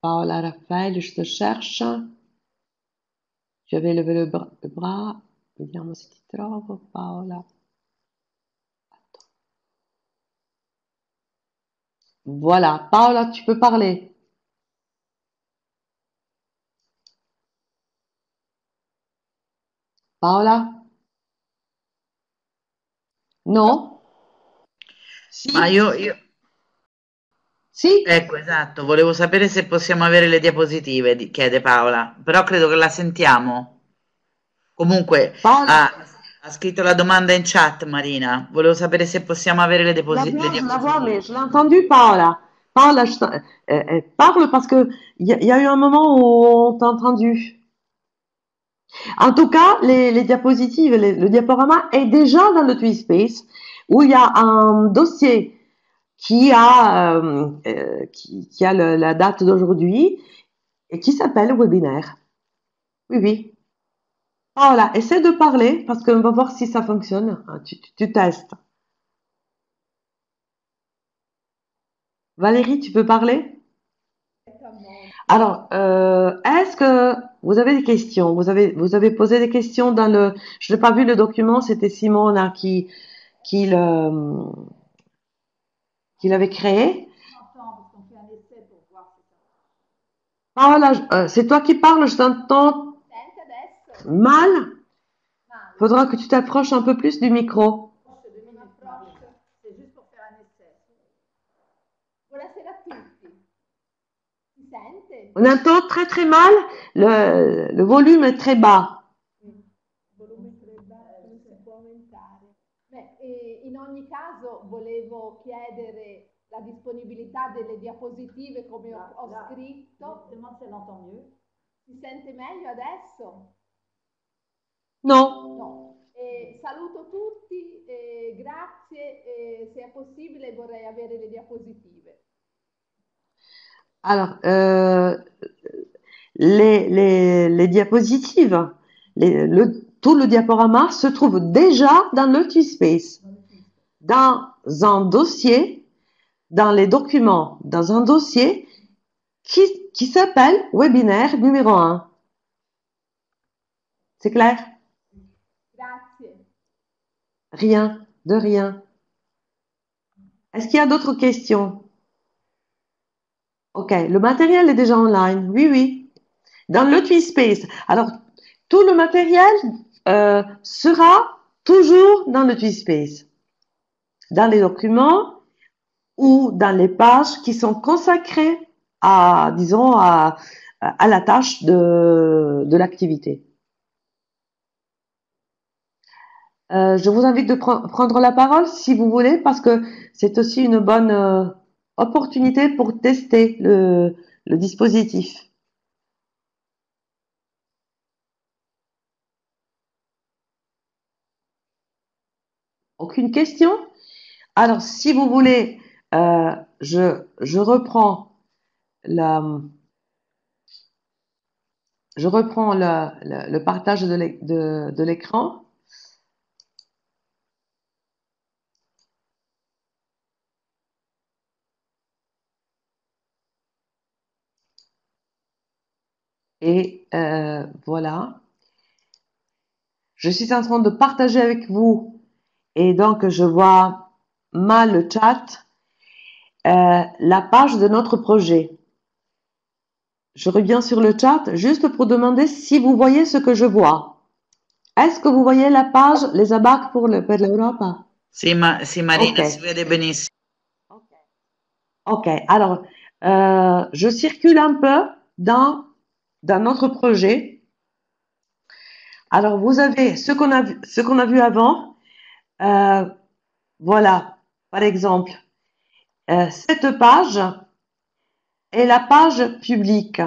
Paola Raphaël, je te cherche. Tu avais levé le le bras. Vediamo se ti trovo, Paola. Voilà, Paola, tu peux parler. Paola? No? Sì? Ma io, io... Sì? Ecco, esatto, volevo sapere se possiamo avere le diapositive, chiede Paola, però credo che la sentiamo. Comunque, ha, ha scritto la domanda in chat, Marina. Volevo sapere se possiamo avere le, deposi- la le diapositive. La vois, mais je l'ai entendu, Paola. Paola, je euh, euh, parle parce que il y, y, a eu un moment où on t'a entendu. En tout cas, les, les diapositives, les, le diaporama est déjà dans le TweetSpace où il y a un dossier qui a, euh, euh, qui, a la date d'aujourd'hui et qui s'appelle webinaire. Oui, oui. Paola, essaie de parler parce qu'on va voir si ça fonctionne. Ah, Tu, tu, testes. Valérie, tu peux parler? Alors, euh, est-ce que vous avez des questions? Vous avez, vous avez posé des questions dans le, je n'ai pas vu le document, c'était Simone qui, qui le, qui l'avait créé? Paola, euh, c'est toi qui parles, je t'entends mal. Male. Faudra que tu t'approches un peu plus du micro. On entend très très mal, le volume est très bas. Chiedere la disponibilità delle diapositive come ho, ho scritto. Demande si elle entend mieux. Si sente meglio adesso? Non. No. Eh, saluto tutti, eh, grazie. eh, se è possibile vorrei avere le diapositive. Alors, euh, les, les, les diapositives, les- le, tout le diaporama se trouve déjà dans le Space, dans un dossier, dans les documents, dans un dossier qui, qui s'appelle webinaire numéro 1. C'est clair? Grazie. Rien, de rien. Est-ce qu'il y a d'autres questions? Ok, le matériel est déjà online. Oui, oui. Dans le TweetSpace. Alors, tout le matériel euh, sera toujours dans le TweetSpace. Dans les documents ou dans les pages qui sont consacrées à, disons, à, la tâche de, l'activité. Euh, je vous invite de pre- prendre la parole si vous voulez, parce que c'est aussi une bonne euh, opportunité pour tester le dispositif. Aucune question? Alors, si vous voulez, euh, je, reprends le, partage de l'écran. Et euh, voilà. Je suis en train de partager avec vous et donc je vois mal le chat, euh, la page de notre projet. Je reviens sur le chat juste pour demander si vous voyez ce que je vois. Est-ce que vous voyez la page Les abac pour le, per l'Europa? Sì, ma, sì, Marina, Ok. si vede benissimo. Ok, alors euh, je circule un peu dans, dans notre projet. Alors vous avez ce qu'on a vu, ce qu'on a vu avant. Euh, voilà, par exemple, euh, cette page est la page publique.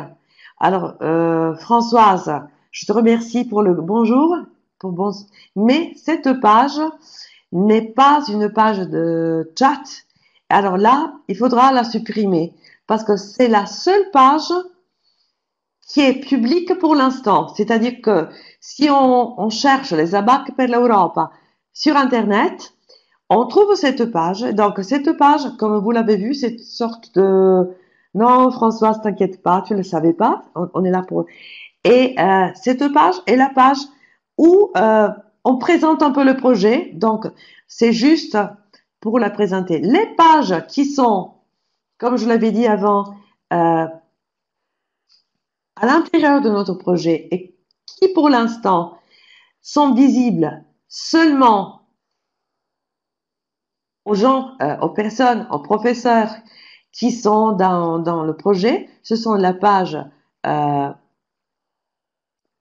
Alors euh, Françoise, je te remercie pour le bonjour, pour bon, mais cette page n'est pas une page de chat. Alors là, il faudra la supprimer parce que c'est la seule page qui est publique pour l'instant. C'est-à-dire que si on, cherche les abac per l'Europa sur Internet, on trouve cette page. Donc cette page, comme vous l'avez vu, c'est une sorte de... Non, Françoise, t'inquiète pas, tu ne le savais pas. On, est là pour... Et euh, cette page est la page où euh, on présente un peu le projet. Donc c'est juste pour la présenter. Les pages qui sont, comme je l'avais dit avant, euh, à l'intérieur de notre projet et qui pour l'instant sont visibles seulement aux gens, euh, aux personnes, aux professeurs qui sont dans, le projet, ce sont la page euh,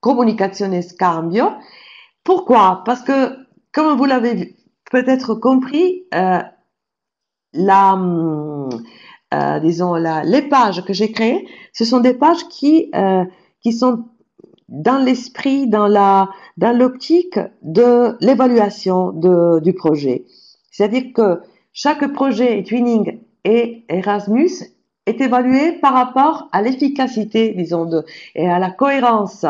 Comunicazione Scambio. Pourquoi? Parce que, comme vous l'avez peut-être compris, euh, la, euh, disons, la, les pages que j'ai créées, ce sont des pages qui, qui sont dans l'esprit, dans la, dans l'optique de l'évaluation du projet. C'est-à-dire que chaque projet Twinning et Erasmus est évalué par rapport à l'efficacité, disons, et à la cohérence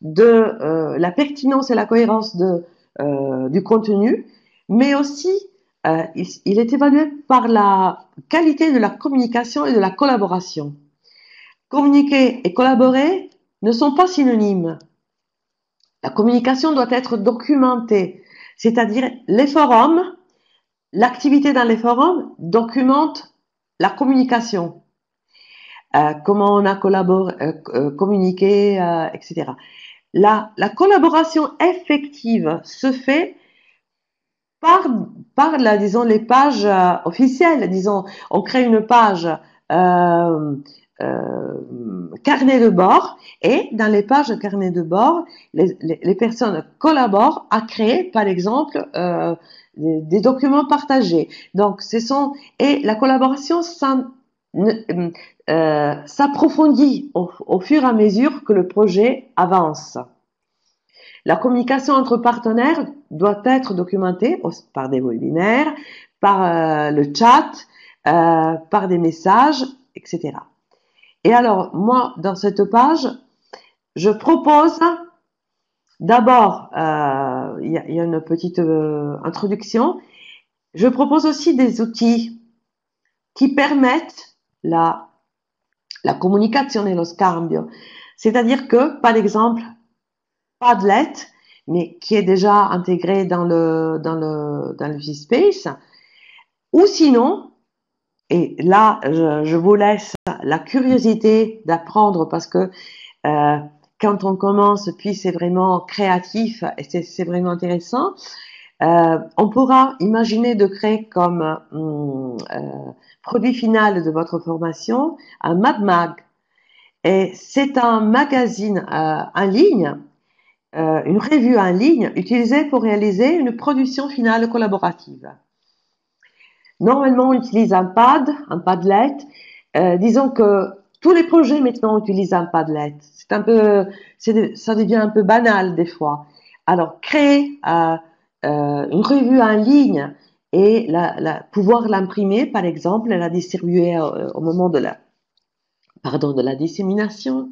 de euh, la pertinence et la cohérence euh, du contenu, mais aussi euh, il, est évalué par la qualité de la communication et de la collaboration. Communiquer et collaborer ne sont pas synonymes. La communication doit être documentée, c'est-à-dire les forums, l'activité dans les forums documente la communication. Euh, comment on a collaboré, euh, euh, communiqué, etc. La, la, collaboration effective se fait par, la, disons, les pages officielles. On crée une page carnet de bord et dans les pages carnet de bord, les personnes collaborent à créer, par exemple, des, documents partagés. Donc, ce sont et la collaboration euh, s'approfondit au, au, fur et à mesure que le projet avance. La communication entre partenaires doit être documentée par des webinaires, par euh, le chat, euh, par des messages, etc. Et alors, moi, dans cette page, je propose d'abord, euh, il y, a une petite euh, introduction, je propose aussi des outils qui permettent la communication et le scambio. C'est-à-dire que, par exemple, Padlet, mais qui est déjà intégré dans le, dans le, dans le G-Space, ou sinon, et là, je, je, vous laisse la curiosité d'apprendre parce que euh, quand on commence, puis c'est vraiment créatif et c'est vraiment intéressant, euh, on pourra imaginer de créer comme hum, euh, produit final de votre formation, un MadMag. Et c'est un magazine euh, en ligne, une revue en ligne utilisée pour réaliser une production finale collaborative. Normalement, on utilise un pad, un Padlet. Disons que tous les projets maintenant utilisent un Padlet. C'est un peu, ça devient un peu banal des fois. Alors, créer euh, euh, une revue en ligne et pouvoir l'imprimer, par exemple, et la distribuer au, moment de la, pardon, de la dissémination,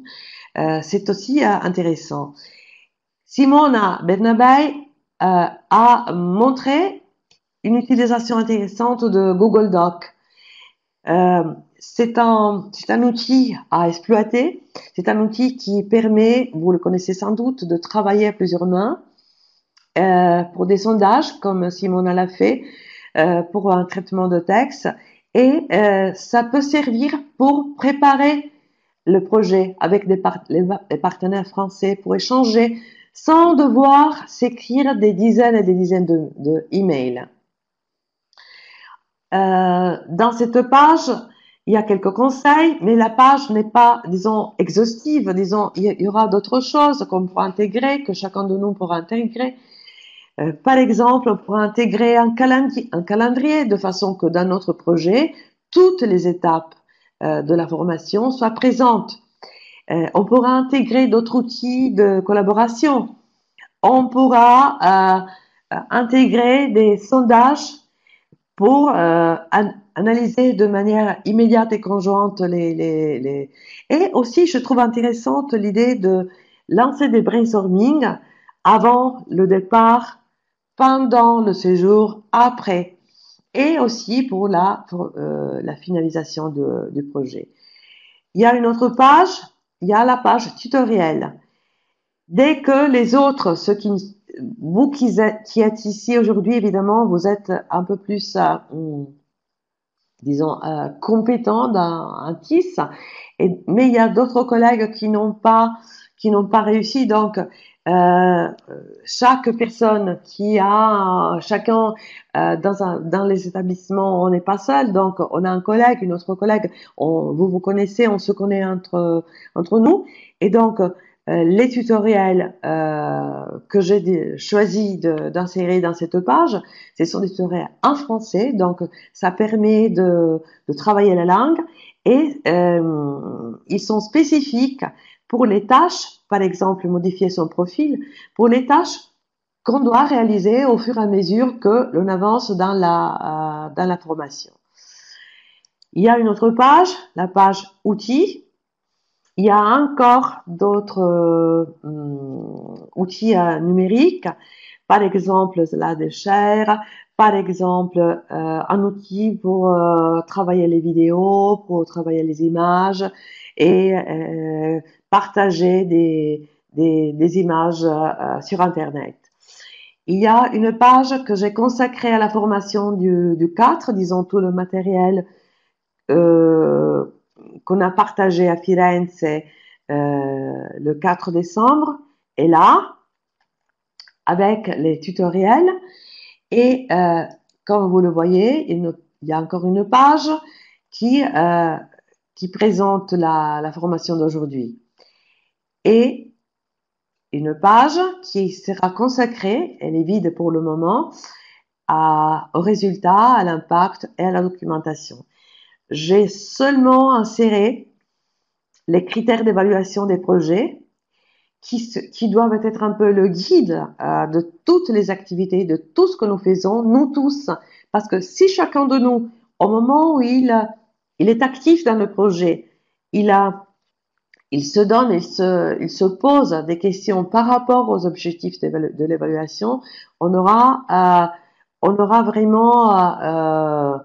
euh, c'est aussi intéressant. Simona Bernabé a montré une utilisation intéressante de Google Doc. C'est un, un outil à exploiter. C'est un outil qui permet, vous le connaissez sans doute, de travailler à plusieurs mains euh, pour des sondages, comme Simona l'a fait, euh, pour un traitement de texte et euh, ça peut servir pour préparer le projet avec des les, partenaires français pour échanger sans devoir s'écrire des dizaines et des dizaines de, de emails. Dans cette page, il y a quelques conseils, mais la page n'est pas, disons, exhaustive. Disons, il y aura d'autres choses qu'on pourra intégrer, que chacun de nous pourra intégrer. Euh, par exemple, on pourra intégrer un calendrier, de façon que dans notre projet, toutes les étapes euh, de la formation soient présentes. Euh, on pourra intégrer d'autres outils de collaboration. On pourra intégrer des sondages pour analyser de manière immédiate et conjointe les, les, les... Et aussi, je trouve intéressante l'idée de lancer des brainstorming avant le départ pendant le séjour, après, et aussi pour la, pour, euh, la finalisation du projet. Il y a une autre page, il y a la page tutoriel. Dès que les autres, ceux qui, vous qui êtes, qui êtes ici aujourd'hui, évidemment, vous êtes un peu plus, euh, disons, euh, compétents dans un TIS, et, mais il y a d'autres collègues qui n'ont pas, qui n'ont pas réussi. Donc, euh, chaque personne qui a chacun euh, dans, un, dans les établissements, on n'est pas seul, donc on a un collègue, une autre collègue, on, vous vous connaissez, on se connaît entre entre nous, et donc les tutoriels euh, que j'ai choisi d'insérer dans cette page, ce sont des tutoriels en français, donc ça permet de, de travailler la langue et euh, ils sont spécifiques pour les tâches, par exemple modifier son profil, pour les tâches qu'on doit réaliser au fur et à mesure que l'on avance dans la, euh, dans la formation. Il y a une autre page, la page outils. Il y a encore d'autres outils numériques, par exemple la chair, par exemple un outil pour travailler les vidéos, pour travailler les images et partager des, images sur Internet. Il y a une page que j'ai consacrée à la formation du, du 4, disons tout le matériel euh, qu'on a partagé à Firenze euh, le 4 décembre est là, avec les tutoriels. Et euh, comme vous le voyez, il, y a encore une page qui, euh, présente la, formation d'aujourd'hui. Et une page qui sera consacrée, elle est vide pour le moment, aux résultats, à l'impact et à la documentation. J'ai seulement inséré les critères d'évaluation des projets qui, qui, doivent être un peu le guide euh, de toutes les activités, de tout ce que nous faisons, nous tous. Parce que si chacun de nous, au moment où il, il est actif dans le projet, il a il se donne, il se, il se pose des questions par rapport aux objectifs de l'évaluation, on aura, euh, on aura vraiment euh,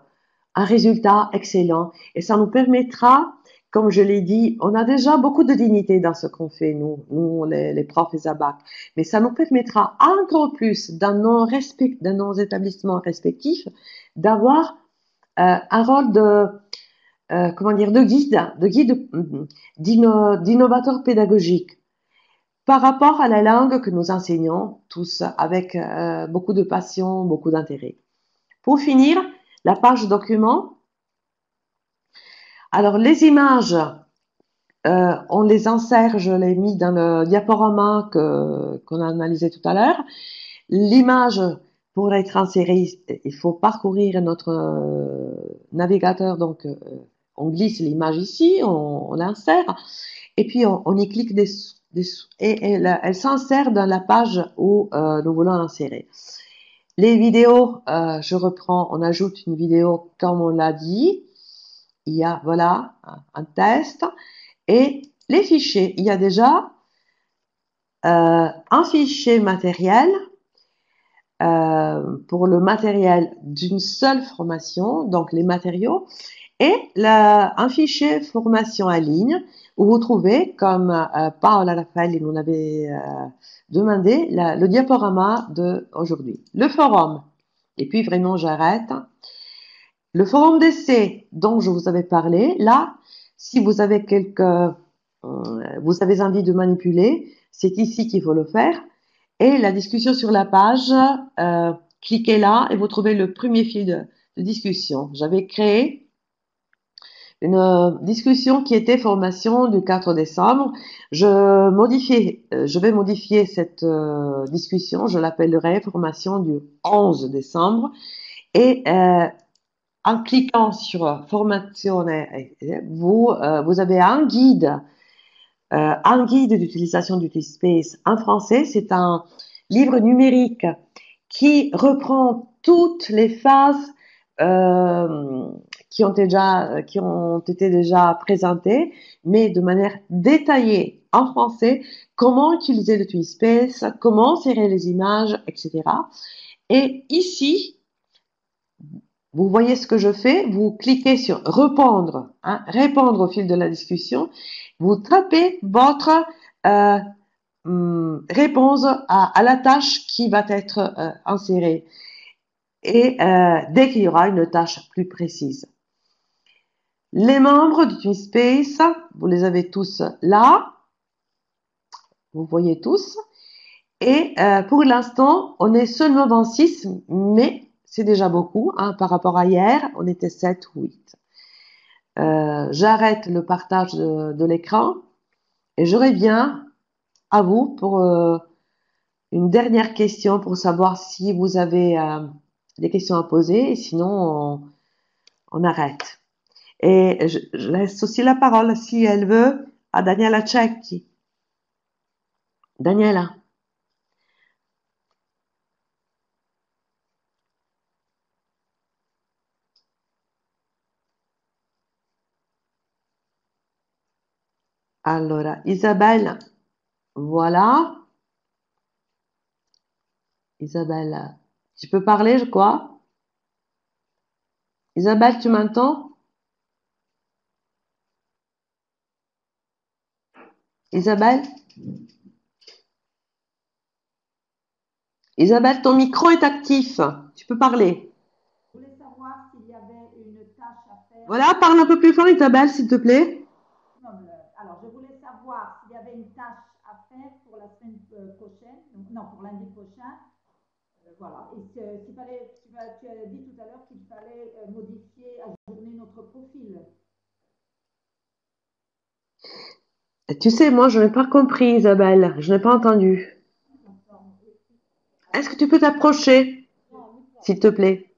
un résultat excellent. Et ça nous permettra, comme je l'ai dit, on a déjà beaucoup de dignité dans ce qu'on fait, nous, nous les, les profs et ABAC, mais ça nous permettra encore plus dans nos, respect, dans nos établissements respectifs d'avoir euh, un rôle de euh, comment dire, de guide, de guide d'innovateur pédagogique. Par rapport à la langue que nous enseignons tous avec euh, beaucoup de passion, beaucoup d'intérêt. Pour finir, la page document. Alors les images, euh, on les insère, je l'ai mis dans le diaporama qu'on a analysé tout à l'heure. L'image pour être insérée, il faut parcourir notre navigateur donc on glisse l'image ici, on, l'insère, et puis on, y clique et elle, s'insère dans la page où euh, nous voulons l'insérer. Les vidéos, euh, je reprends, on ajoute une vidéo comme on l'a dit. Il y a, voilà, un test. Et les fichiers, il y a déjà euh, un fichier matériel pour le matériel d'une seule formation, donc les matériaux, et un fichier formation en ligne où vous trouvez, comme euh, Paola Raffaelli nous l'avait euh, demandé, le diaporama d'aujourd'hui. Le forum, et puis vraiment j'arrête. Le forum d'essai dont je vous avais parlé, là, si vous avez quelques, euh, vous avez envie de manipuler, c'est ici qu'il faut le faire. Et la discussion sur la page, cliquez là et vous trouvez le premier fil de, de discussion. J'avais créé une euh, discussion qui était formation du 4 décembre. Je euh, je vais modifier cette euh, discussion, je l'appellerai formation du 11 décembre. Et en cliquant sur formation, vous, avez un guide, un guide d'utilisation du Space en français. C'est un livre numérique qui reprend toutes les phases qui ont déjà qui ont été déjà présentés, mais de manière détaillée en français, comment utiliser le TwinSpace, comment serrer les images, etc. Et ici, vous voyez ce que je fais, vous cliquez sur répondre, hein, répondre au fil de la discussion, vous tapez votre euh, hum, réponse à, à, la tâche qui va être euh, insérée et euh, dès qu'il y aura une tâche plus précise. Les membres du TwinSpace, vous les avez tous là. Vous voyez tous. Et euh, pour l'instant, on est seulement 26, mais c'est déjà beaucoup. Hein, par rapport à hier, on était 7 ou 8. Euh, J'arrête le partage de, l'écran et je reviens à vous pour euh, une dernière question pour savoir si vous avez euh, des questions à poser, et sinon on, on arrête. Et je, laisse aussi la parole, si elle veut, à Daniela Cecchi. Daniela. Allora, Isabelle, voilà. Isabelle, tu peux parler, je crois. Isabelle, tu m'entends? Isabelle? Isabelle, ton micro est actif. Tu peux parler. Je voulais savoir s'il y avait une tâche à faire. Voilà, parle un peu plus fort, Isabelle, s'il te plaît. Euh, alors, je voulais savoir s'il y avait une tâche à faire pour la semaine euh, prochaine, non, pour lundi prochain. Euh, voilà. Et s'il fallait, tu, as dit tout à l'heure qu'il fallait modifier, ajourner notre profil. Tu sais, moi, je n'ai pas compris, Isabelle. Je n'ai pas entendu. Est-ce que tu peux t'approcher, s'il te plaît?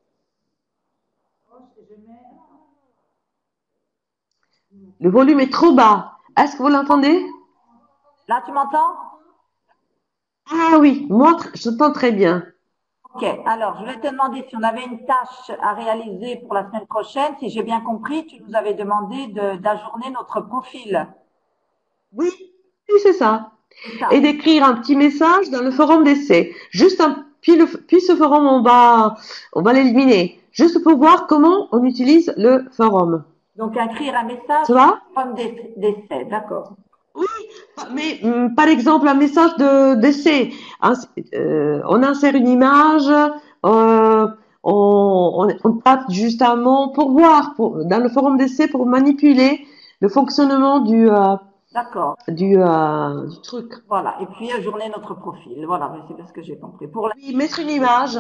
Le volume est trop bas. Est-ce que vous l'entendez? Là, tu m'entends? Ah oui, moi, tr- je t'entends très bien. Ok, alors je vais te demander si on avait une tâche à réaliser pour la semaine prochaine. Si j'ai bien compris, tu nous avais demandé de d'ajourner notre profil. Oui, oui, c'est ça. Et d'écrire un petit message dans le forum d'essai. Juste un, puis, le, puis ce forum, on va, on va l'éliminer. Juste pour voir comment on utilise le forum. Donc écrire un message Ça va? d'ess- d'essai, d'accord. Mais hum, par exemple, un message de d'essai, Ins- euh, on insère une image, euh, on, on, on tape juste un mot pour voir, pour, dans le forum d'essai pour manipuler le fonctionnement du, euh, D'accord. du, euh, du truc. Voilà. Et puis ajourner notre profil. Voilà, mais c'est bien ce que j'ai compris. Pour la... Oui, mettre une image,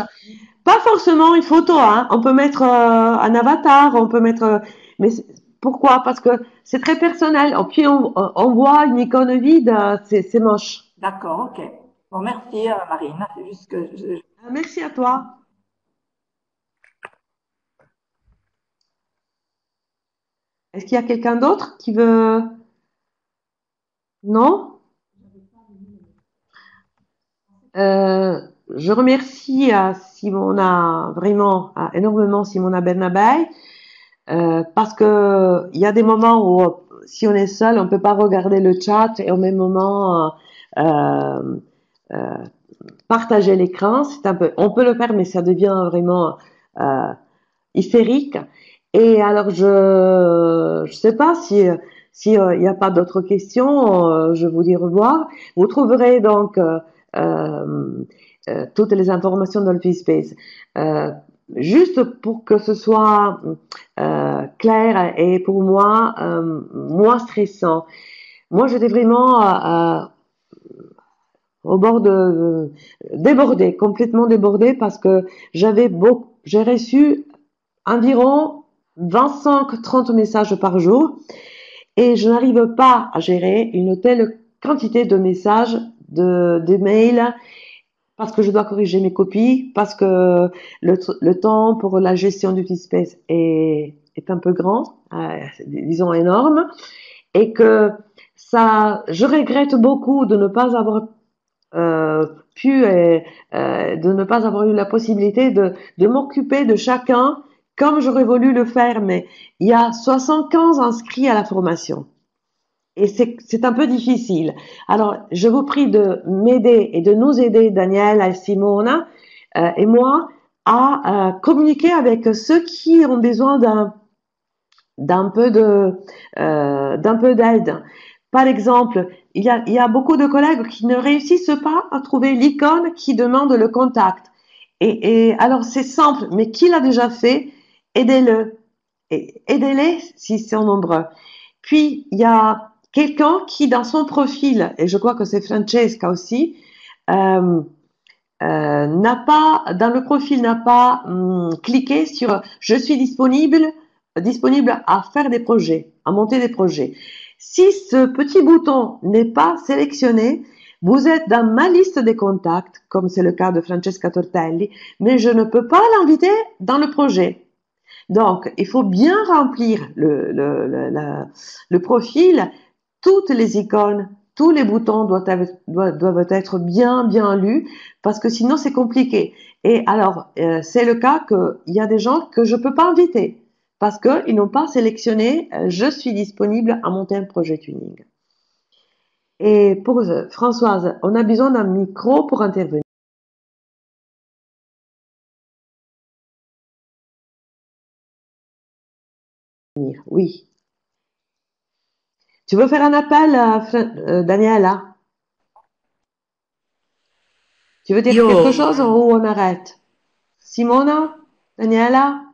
pas forcément une photo, hein. On peut mettre euh, un avatar, on peut mettre, euh, mais pourquoi? Parce que c'est très personnel. Et puis on, on voit une icône vide, c'est moche. D'accord, ok. Bon, merci Marine. C'est juste que je- je- Merci à toi. Est-ce qu'il y a quelqu'un d'autre qui veut? Non? Euh, je remercie euh, Simona, vraiment euh, énormément Simona Bernabei, euh, parce que il y a des moments où si on est seul, on peut pas regarder le chat et au même moment euh, euh, partager l'écran. C'est un peu, on peut le faire, mais ça devient vraiment euh, hystérique. Et alors je je sais pas si si euh, n'y a pas d'autres questions, euh, je vous dis au revoir. Vous trouverez donc euh, toutes les informations dans le Space. Euh, juste pour que ce soit clair et pour moi moins stressant. Moi, j'étais vraiment au bord de débordé, complètement débordé parce que j'avais beaucoup, j'ai reçu environ 25-30 messages par jour et je n'arrive pas à gérer une telle quantité de messages, de, mails, parce que je dois corriger mes copies, parce que le, temps pour la gestion du space est, est un peu grand, euh, disons énorme, et que ça, je regrette beaucoup de ne pas avoir euh, pu, euh, de ne pas avoir eu la possibilité de m'occuper de chacun comme j'aurais voulu le faire, mais il y a 75 inscrits à la formation. Et c'est un peu difficile. Alors, je vous prie de m'aider et de nous aider, Daniel, Simona euh, et moi, à euh, communiquer avec ceux qui ont besoin d'un peu de euh, d'aide. Par exemple, il y, a, il y a beaucoup de collègues qui ne réussissent pas à trouver l'icône qui demande le contact. Et, et alors, c'est simple, mais qui l'a déjà fait Aidez-le. Aidez-les si sont nombreux. Puis, il y a quelqu'un qui, dans son profil, et je crois que c'est Francesca aussi, euh, euh, n'a pas, dans le profil, n'a pas hum, cliqué sur je suis disponible, disponible à faire des projets, à monter des projets. Si ce petit bouton n'est pas sélectionné, vous êtes dans ma liste des contacts, comme c'est le cas de Francesca Tortelli, mais je ne peux pas l'inviter dans le projet. Donc, il faut bien remplir le, profil. Toutes les icônes, tous les boutons doivent être, bien, bien lus parce que sinon c'est compliqué. Et alors, euh, c'est le cas qu'il y a des gens que je peux pas inviter parce qu'ils n'ont pas sélectionné euh, je suis disponible à monter un projet tuning. Et pour euh, Françoise, on a besoin d'un micro pour intervenir. Oui. Tu veux faire un appel, euh, Daniela? Tu veux dire quelque chose ou on arrête? Simona? Daniela?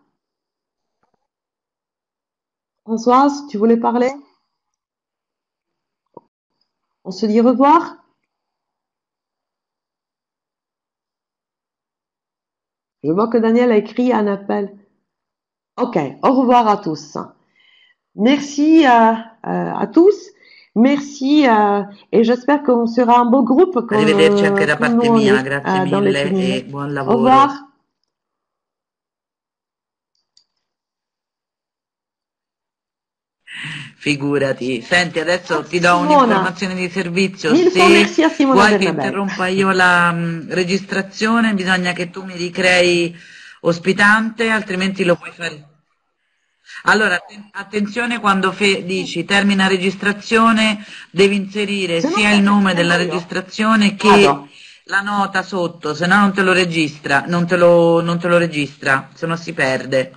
Françoise, tu voulais parler? On se dit au revoir? Je vois que Daniel a écrit un appel. Ok, au revoir à tous. Merci à, à, à tous. Merci euh, et j'espère qu'on sera un beau groupe comme, Arrivederci anche da parte mia, grazie mille e buon Au lavoro. revoir. Figurati. Senti, adesso Ah, ti do un'informazione di servizio. Mille Se vuoi che interrompa io la mh, registrazione, bisogna che tu mi ricrei ospitante, altrimenti lo puoi fare. Allora, atten- attenzione quando fe- dici termina registrazione, devi inserire sia il nome della io. registrazione che Vado. la nota sotto, se no non te lo registra, non te lo, non te lo registra, se no si perde.